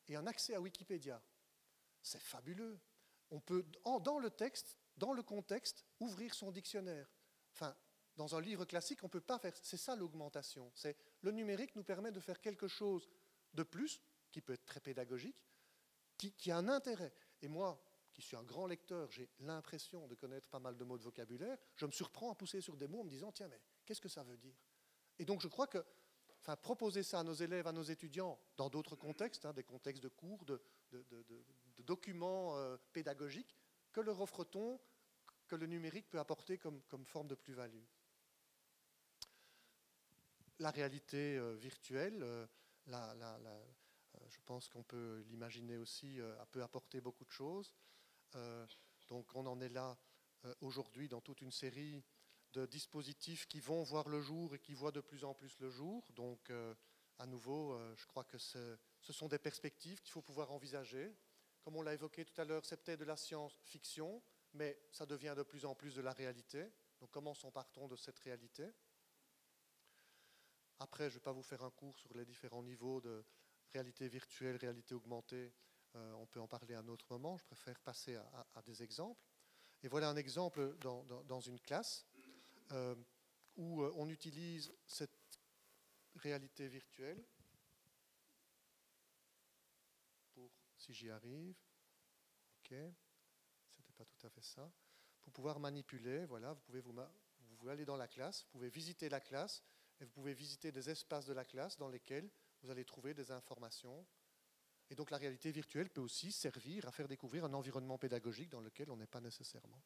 et un accès à Wikipédia. C'est fabuleux. On peut, dans le texte, dans le contexte, ouvrir son dictionnaire. Enfin, dans un livre classique, on ne peut pas faire. C'est ça l'augmentation. C'est le numérique nous permet de faire quelque chose de plus, qui peut être très pédagogique, qui, a un intérêt. Et moi, qui suis un grand lecteur, j'ai l'impression de connaître pas mal de mots de vocabulaire, je me surprends à pousser sur des mots en me disant, tiens, mais qu'est-ce que ça veut dire? Et donc je crois que proposer ça à nos élèves, à nos étudiants, dans d'autres contextes, hein, des contextes de cours, de, documents euh, pédagogiques, que leur offre-t-on que le numérique peut apporter comme forme de plus-value? La réalité euh, virtuelle, euh, je pense qu'on peut l'imaginer aussi, peut apporter beaucoup de choses. Euh, donc on en est là euh, aujourd'hui dans toute une série de dispositifs qui vont voir le jour et qui voient de plus en plus le jour. Donc euh, à nouveau, je crois que ce sont des perspectives qu'il faut pouvoir envisager. Comme on l'a évoqué tout à l'heure, c'est peut-être de la science-fiction, mais ça devient de plus en plus de la réalité. Donc comment s'en partons de cette réalité? Après, je ne vais pas vous faire un cours sur les différents niveaux de réalité virtuelle, réalité augmentée, euh, on peut en parler à un autre moment, je préfère passer à, des exemples. Et voilà un exemple dans, une classe euh, où euh, on utilise cette réalité virtuelle pour, si j'y arrive, ok, c'était pas tout à fait ça, pour pouvoir manipuler, voilà, vous pouvez vous, vous aller dans la classe, vous pouvez visiter la classe et vous pouvez visiter des espaces de la classe dans lesquels vous allez trouver des informations et donc la réalité virtuelle peut aussi servir à faire découvrir un environnement pédagogique dans lequel on n'est pas nécessairement.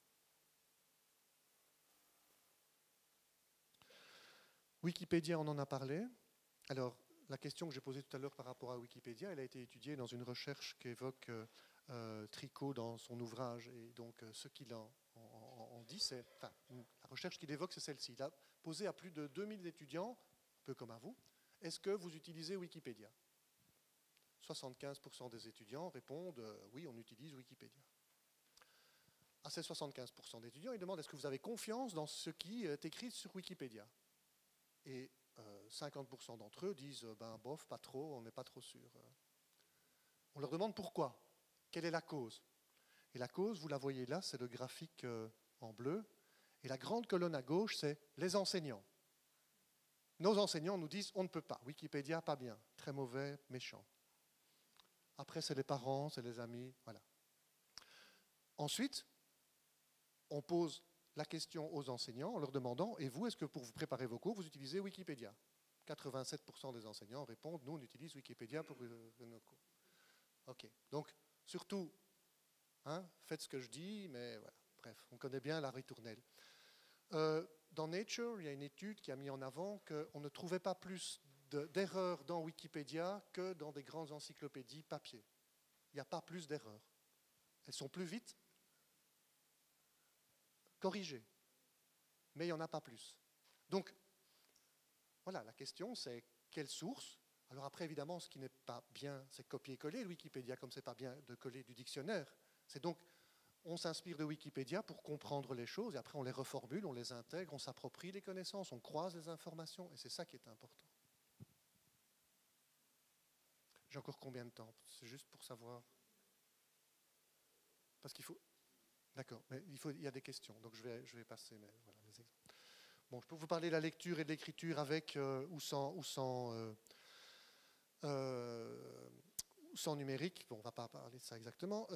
Wikipédia, on en a parlé. Alors, la question que j'ai posée tout à l'heure par rapport à Wikipédia, elle a été étudiée dans une recherche qu'évoque euh, euh, Tricot dans son ouvrage. Et donc, euh, ce qu'il en, dit, c'est. Enfin, la recherche qu'il évoque, c'est celle-ci. Il a posé à plus de 2000 étudiants, un peu comme à vous, est-ce que vous utilisez Wikipédia? 75% des étudiants répondent euh, oui, on utilise Wikipédia. À ces 75% d'étudiants, ils demandent est-ce que vous avez confiance dans ce qui est écrit sur Wikipédia? Et 50% euh, d'entre eux disent ben bof, pas trop, on n'est pas trop sûr. On leur demande pourquoi Quelle est la cause? Et la cause, vous la voyez là, c'est le graphique euh, en bleu. Et la grande colonne à gauche, c'est les enseignants. Nos enseignants nous disent on ne peut pas. Wikipédia, pas bien. Très mauvais, méchant. Après, c'est les parents, c'est les amis, voilà. Ensuite, on pose la question aux enseignants en leur demandant Et vous, est-ce que pour vous préparer vos cours, vous utilisez Wikipédia? 87% des enseignants répondent Nous, on utilise Wikipédia pour nos cours. Ok, donc surtout, hein, faites ce que je dis, mais voilà, bref, on connaît bien la ritournelle. Euh, dans Nature, il y a une étude qui a mis en avant qu'on ne trouvait pas plus d'erreurs dans Wikipédia que dans des grandes encyclopédies papier. Il n'y a pas plus d'erreurs. Elles sont plus vite corrigées, mais il n'y en a pas plus. Donc, voilà, la question c'est quelle source? Alors après, évidemment, ce qui n'est pas bien, c'est copier-coller Wikipédia, comme c'est pas bien de coller du dictionnaire. C'est donc, on s'inspire de Wikipédia pour comprendre les choses, et après on les reformule, on les intègre, on s'approprie les connaissances, on croise les informations, et c'est ça qui est important. J'ai encore combien de temps? C'est juste pour savoir. Parce qu'il faut. D'accord, mais il, faut, y a des questions, donc je vais, passer. Mais voilà. Bon, je peux vous parler de la lecture et de l'écriture avec euh, ou sans, ou sans, euh, euh, numérique. On ne va pas parler de ça exactement.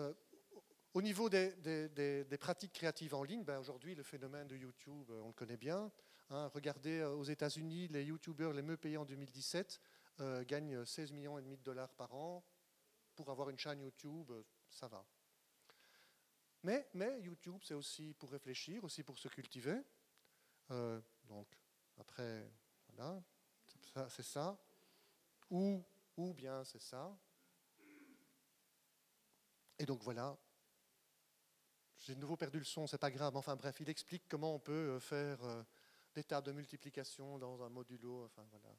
Au niveau des, pratiques créatives en ligne, ben aujourd'hui, le phénomène de YouTube, on le connaît bien. Hein. regardez aux États-Unis, les YouTubers les mieux payés en 2017 euh, gagne 16 millions et demi de dollars par an. Pour avoir une chaîne YouTube, euh, ça va. Mais, YouTube, c'est aussi pour réfléchir, aussi pour se cultiver. Euh, donc, après, voilà, c'est ça. Ou bien c'est ça. Et donc voilà, j'ai de nouveau perdu le son, c'est pas grave. Enfin bref, il explique comment on peut faire des tables de multiplication dans un modulo. Enfin voilà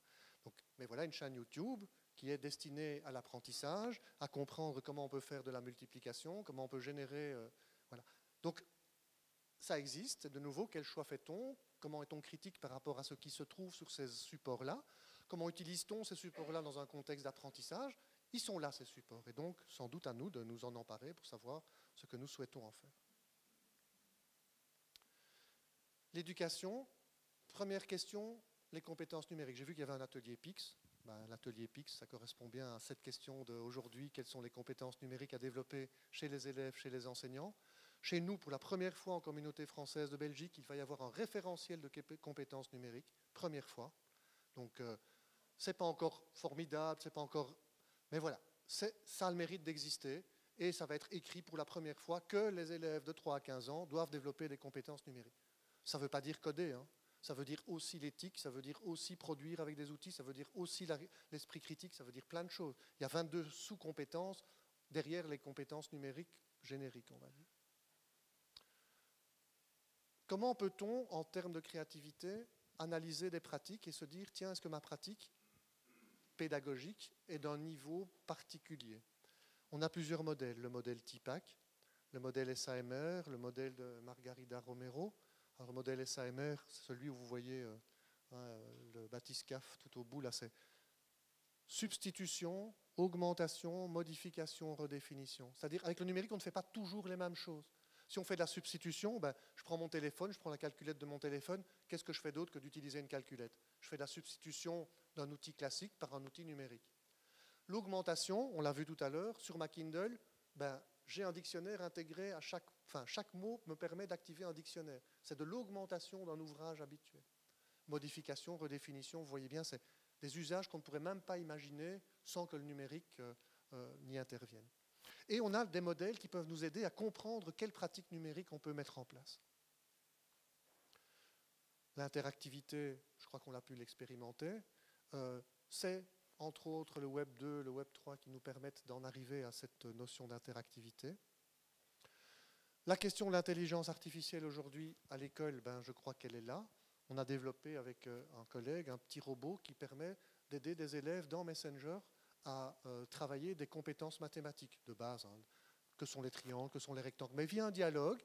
mais voilà une chaîne YouTube qui est destinée à l'apprentissage, à comprendre comment on peut faire de la multiplication, comment on peut générer. Euh, voilà. Donc, ça existe. De nouveau, quel choix fait-on? Comment est-on critique par rapport à ce qui se trouve sur ces supports-là? Comment utilise-t-on ces supports-là dans un contexte d'apprentissage? Ils sont là, ces supports. Et donc, sans doute à nous de nous en emparer pour savoir ce que nous souhaitons en faire. L'éducation, première question, les compétences numériques. J'ai vu qu'il y avait un atelier PIX. Ben, l'atelier PIX, ça correspond bien à cette question d'aujourd'hui, quelles sont les compétences numériques à développer chez les élèves, chez les enseignants. Chez nous, pour la première fois en communauté française de Belgique, il va y avoir un référentiel de compétences numériques, première fois. Donc, euh, c'est pas encore formidable, c'est pas encore. Mais voilà, ça a le mérite d'exister et ça va être écrit pour la première fois que les élèves de 3 à 15 ans doivent développer des compétences numériques. Ça ne veut pas dire coder, hein. ça veut dire aussi l'éthique, ça veut dire aussi produire avec des outils, ça veut dire aussi l'esprit critique, ça veut dire plein de choses. Il y a 22 sous-compétences derrière les compétences numériques génériques, on va dire. Comment peut-on, en termes de créativité, analyser des pratiques et se dire, tiens, est-ce que ma pratique pédagogique est d'un niveau particulier? On a plusieurs modèles. Le modèle TIPAC, le modèle SAMR, le modèle de Margarida Romero. Le modèle SAMR, c'est celui où vous voyez euh, hein, le bathyscaphe tout au bout, là, c'est substitution, augmentation, modification, redéfinition. C'est-à-dire, avec le numérique, on ne fait pas toujours les mêmes choses. Si on fait de la substitution, ben, je prends mon téléphone, je prends la calculette de mon téléphone, qu'est-ce que je fais d'autre que d'utiliser une calculette? Je fais de la substitution d'un outil classique par un outil numérique. L'augmentation, on l'a vu tout à l'heure, sur ma Kindle, ben, j'ai un dictionnaire intégré à chaque... Enfin, chaque mot me permet d'activer un dictionnaire. C'est de l'augmentation d'un ouvrage habituel. Modification, redéfinition, vous voyez bien, c'est des usages qu'on ne pourrait même pas imaginer sans que le numérique euh, euh, n'y intervienne. Et on a des modèles qui peuvent nous aider à comprendre quelles pratiques numériques on peut mettre en place. L'interactivité, je crois qu'on a pu l'expérimenter, euh, c'est entre autres le Web 2, le Web 3 qui nous permettent d'en arriver à cette notion d'interactivité. La question de l'intelligence artificielle aujourd'hui à l'école, ben, je crois qu'elle est là. On a développé avec euh, un collègue un petit robot qui permet d'aider des élèves dans Messenger à euh, travailler des compétences mathématiques de base, hein, que sont les triangles, que sont les rectangles. Mais via un dialogue,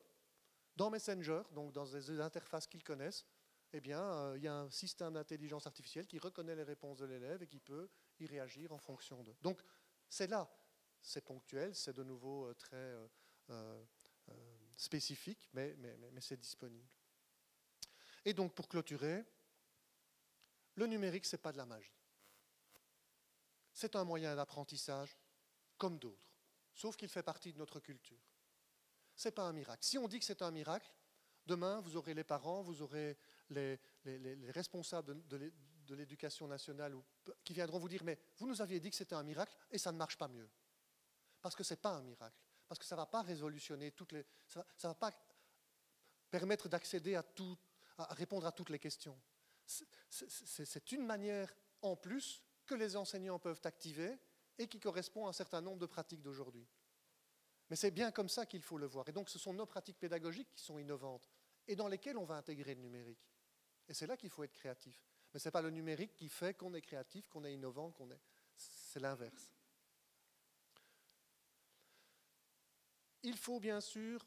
dans Messenger, donc dans des interfaces qu'ils connaissent, eh bien, euh, il y a un système d'intelligence artificielle qui reconnaît les réponses de l'élève et qui peut y réagir en fonction de. Donc, c'est là, c'est ponctuel, c'est de nouveau très spécifique, mais, c'est disponible. Et donc, pour clôturer, le numérique, ce n'est pas de la magie c'est un moyen d'apprentissage comme d'autres, sauf qu'il fait partie de notre culture. Ce n'est pas un miracle. Si on dit que c'est un miracle, demain, vous aurez les parents, vous aurez les, responsables de, l'éducation nationale qui viendront vous dire, mais vous nous aviez dit que c'était un miracle et ça ne marche pas mieux. Parce que ce n'est pas un miracle. Parce que ça ne va pas révolutionner toutes les... Ça ne va pas permettre d'accéder à tout, à répondre à toutes les questions. C'est une manière en plus que les enseignants peuvent activer et qui correspond à un certain nombre de pratiques d'aujourd'hui. Mais c'est bien comme ça qu'il faut le voir. Et donc ce sont nos pratiques pédagogiques qui sont innovantes et dans lesquelles on va intégrer le numérique. Et c'est là qu'il faut être créatif. Mais ce n'est pas le numérique qui fait qu'on est créatif, qu'on est innovant, qu'on est... C'est l'inverse. Il faut bien sûr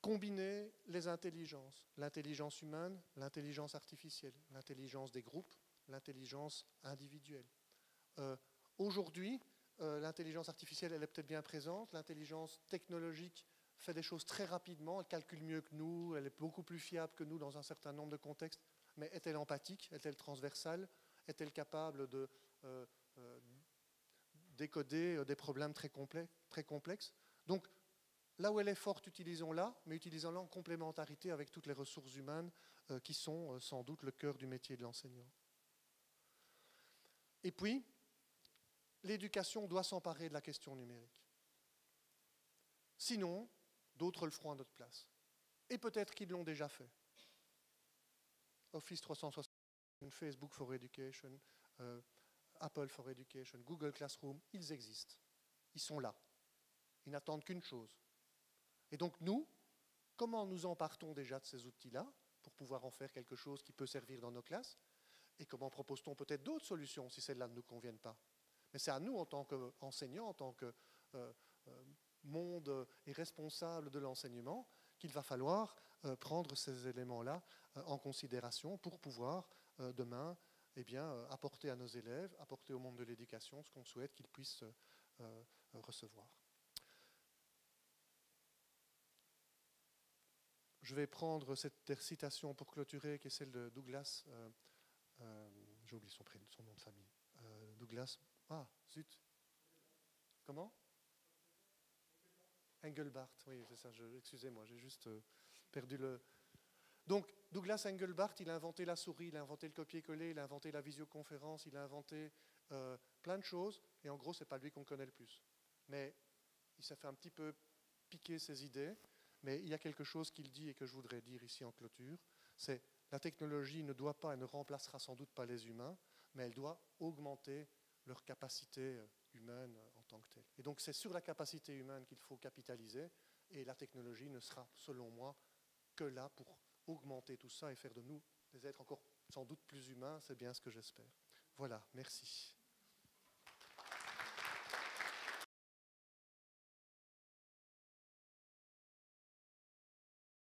combiner les intelligences, l'intelligence humaine, l'intelligence artificielle, l'intelligence des groupes, l'intelligence individuelle. Euh, aujourd'hui, euh, l'intelligence artificielle, elle est peut-être bien présente. L'intelligence technologique fait des choses très rapidement. Elle calcule mieux que nous. Elle est beaucoup plus fiable que nous dans un certain nombre de contextes. Mais est-elle empathique? Est-elle transversale? Est-elle capable de euh, décoder des problèmes très, complexes? Là où elle est forte, utilisons-la, mais utilisons-la en complémentarité avec toutes les ressources humaines qui sont sans doute le cœur du métier de l'enseignant. Et puis, l'éducation doit s'emparer de la question numérique. Sinon, d'autres le feront à notre place. Et peut-être qu'ils l'ont déjà fait. Office 360, Facebook for Education, euh, Apple for Education, Google Classroom, ils existent. Ils sont là. Ils n'attendent qu'une chose. Et donc nous, comment nous empartons déjà de ces outils-là pour pouvoir en faire quelque chose qui peut servir dans nos classes? Et comment propose-t-on peut-être d'autres solutions si celles-là ne nous conviennent pas? Mais c'est à nous, en tant qu'enseignants, en tant que euh, euh, monde et responsable de l'enseignement, qu'il va falloir prendre ces éléments-là en considération pour pouvoir demain eh apporter à nos élèves, apporter au monde de l'éducation ce qu'on souhaite qu'ils puissent recevoir. Je vais prendre cette citation pour clôturer, qui est celle de Douglas. J'ai oublié son, son nom de famille. Douglas. Ah, zut. Comment? Engelbart, oui, c'est ça. Excusez-moi, j'ai juste euh, perdu le. Donc, Douglas Engelbart, il a inventé la souris, il a inventé le copier-coller, il a inventé la visioconférence, il a inventé euh, plein de choses. Et en gros, c'est pas lui qu'on connaît le plus. Mais il s'est fait un petit peu piquer ses idées. Mais il y a quelque chose qu'il dit et que je voudrais dire ici en clôture c'est la technologie ne doit pas et ne remplacera sans doute pas les humains, mais elle doit augmenter leur capacité euh, humaine en tant que telle. Et donc c'est sur la capacité humaine qu'il faut capitaliser, et la technologie ne sera, selon moi, que là pour augmenter tout ça et faire de nous des êtres encore sans doute plus humains, c'est bien ce que j'espère. Voilà, merci.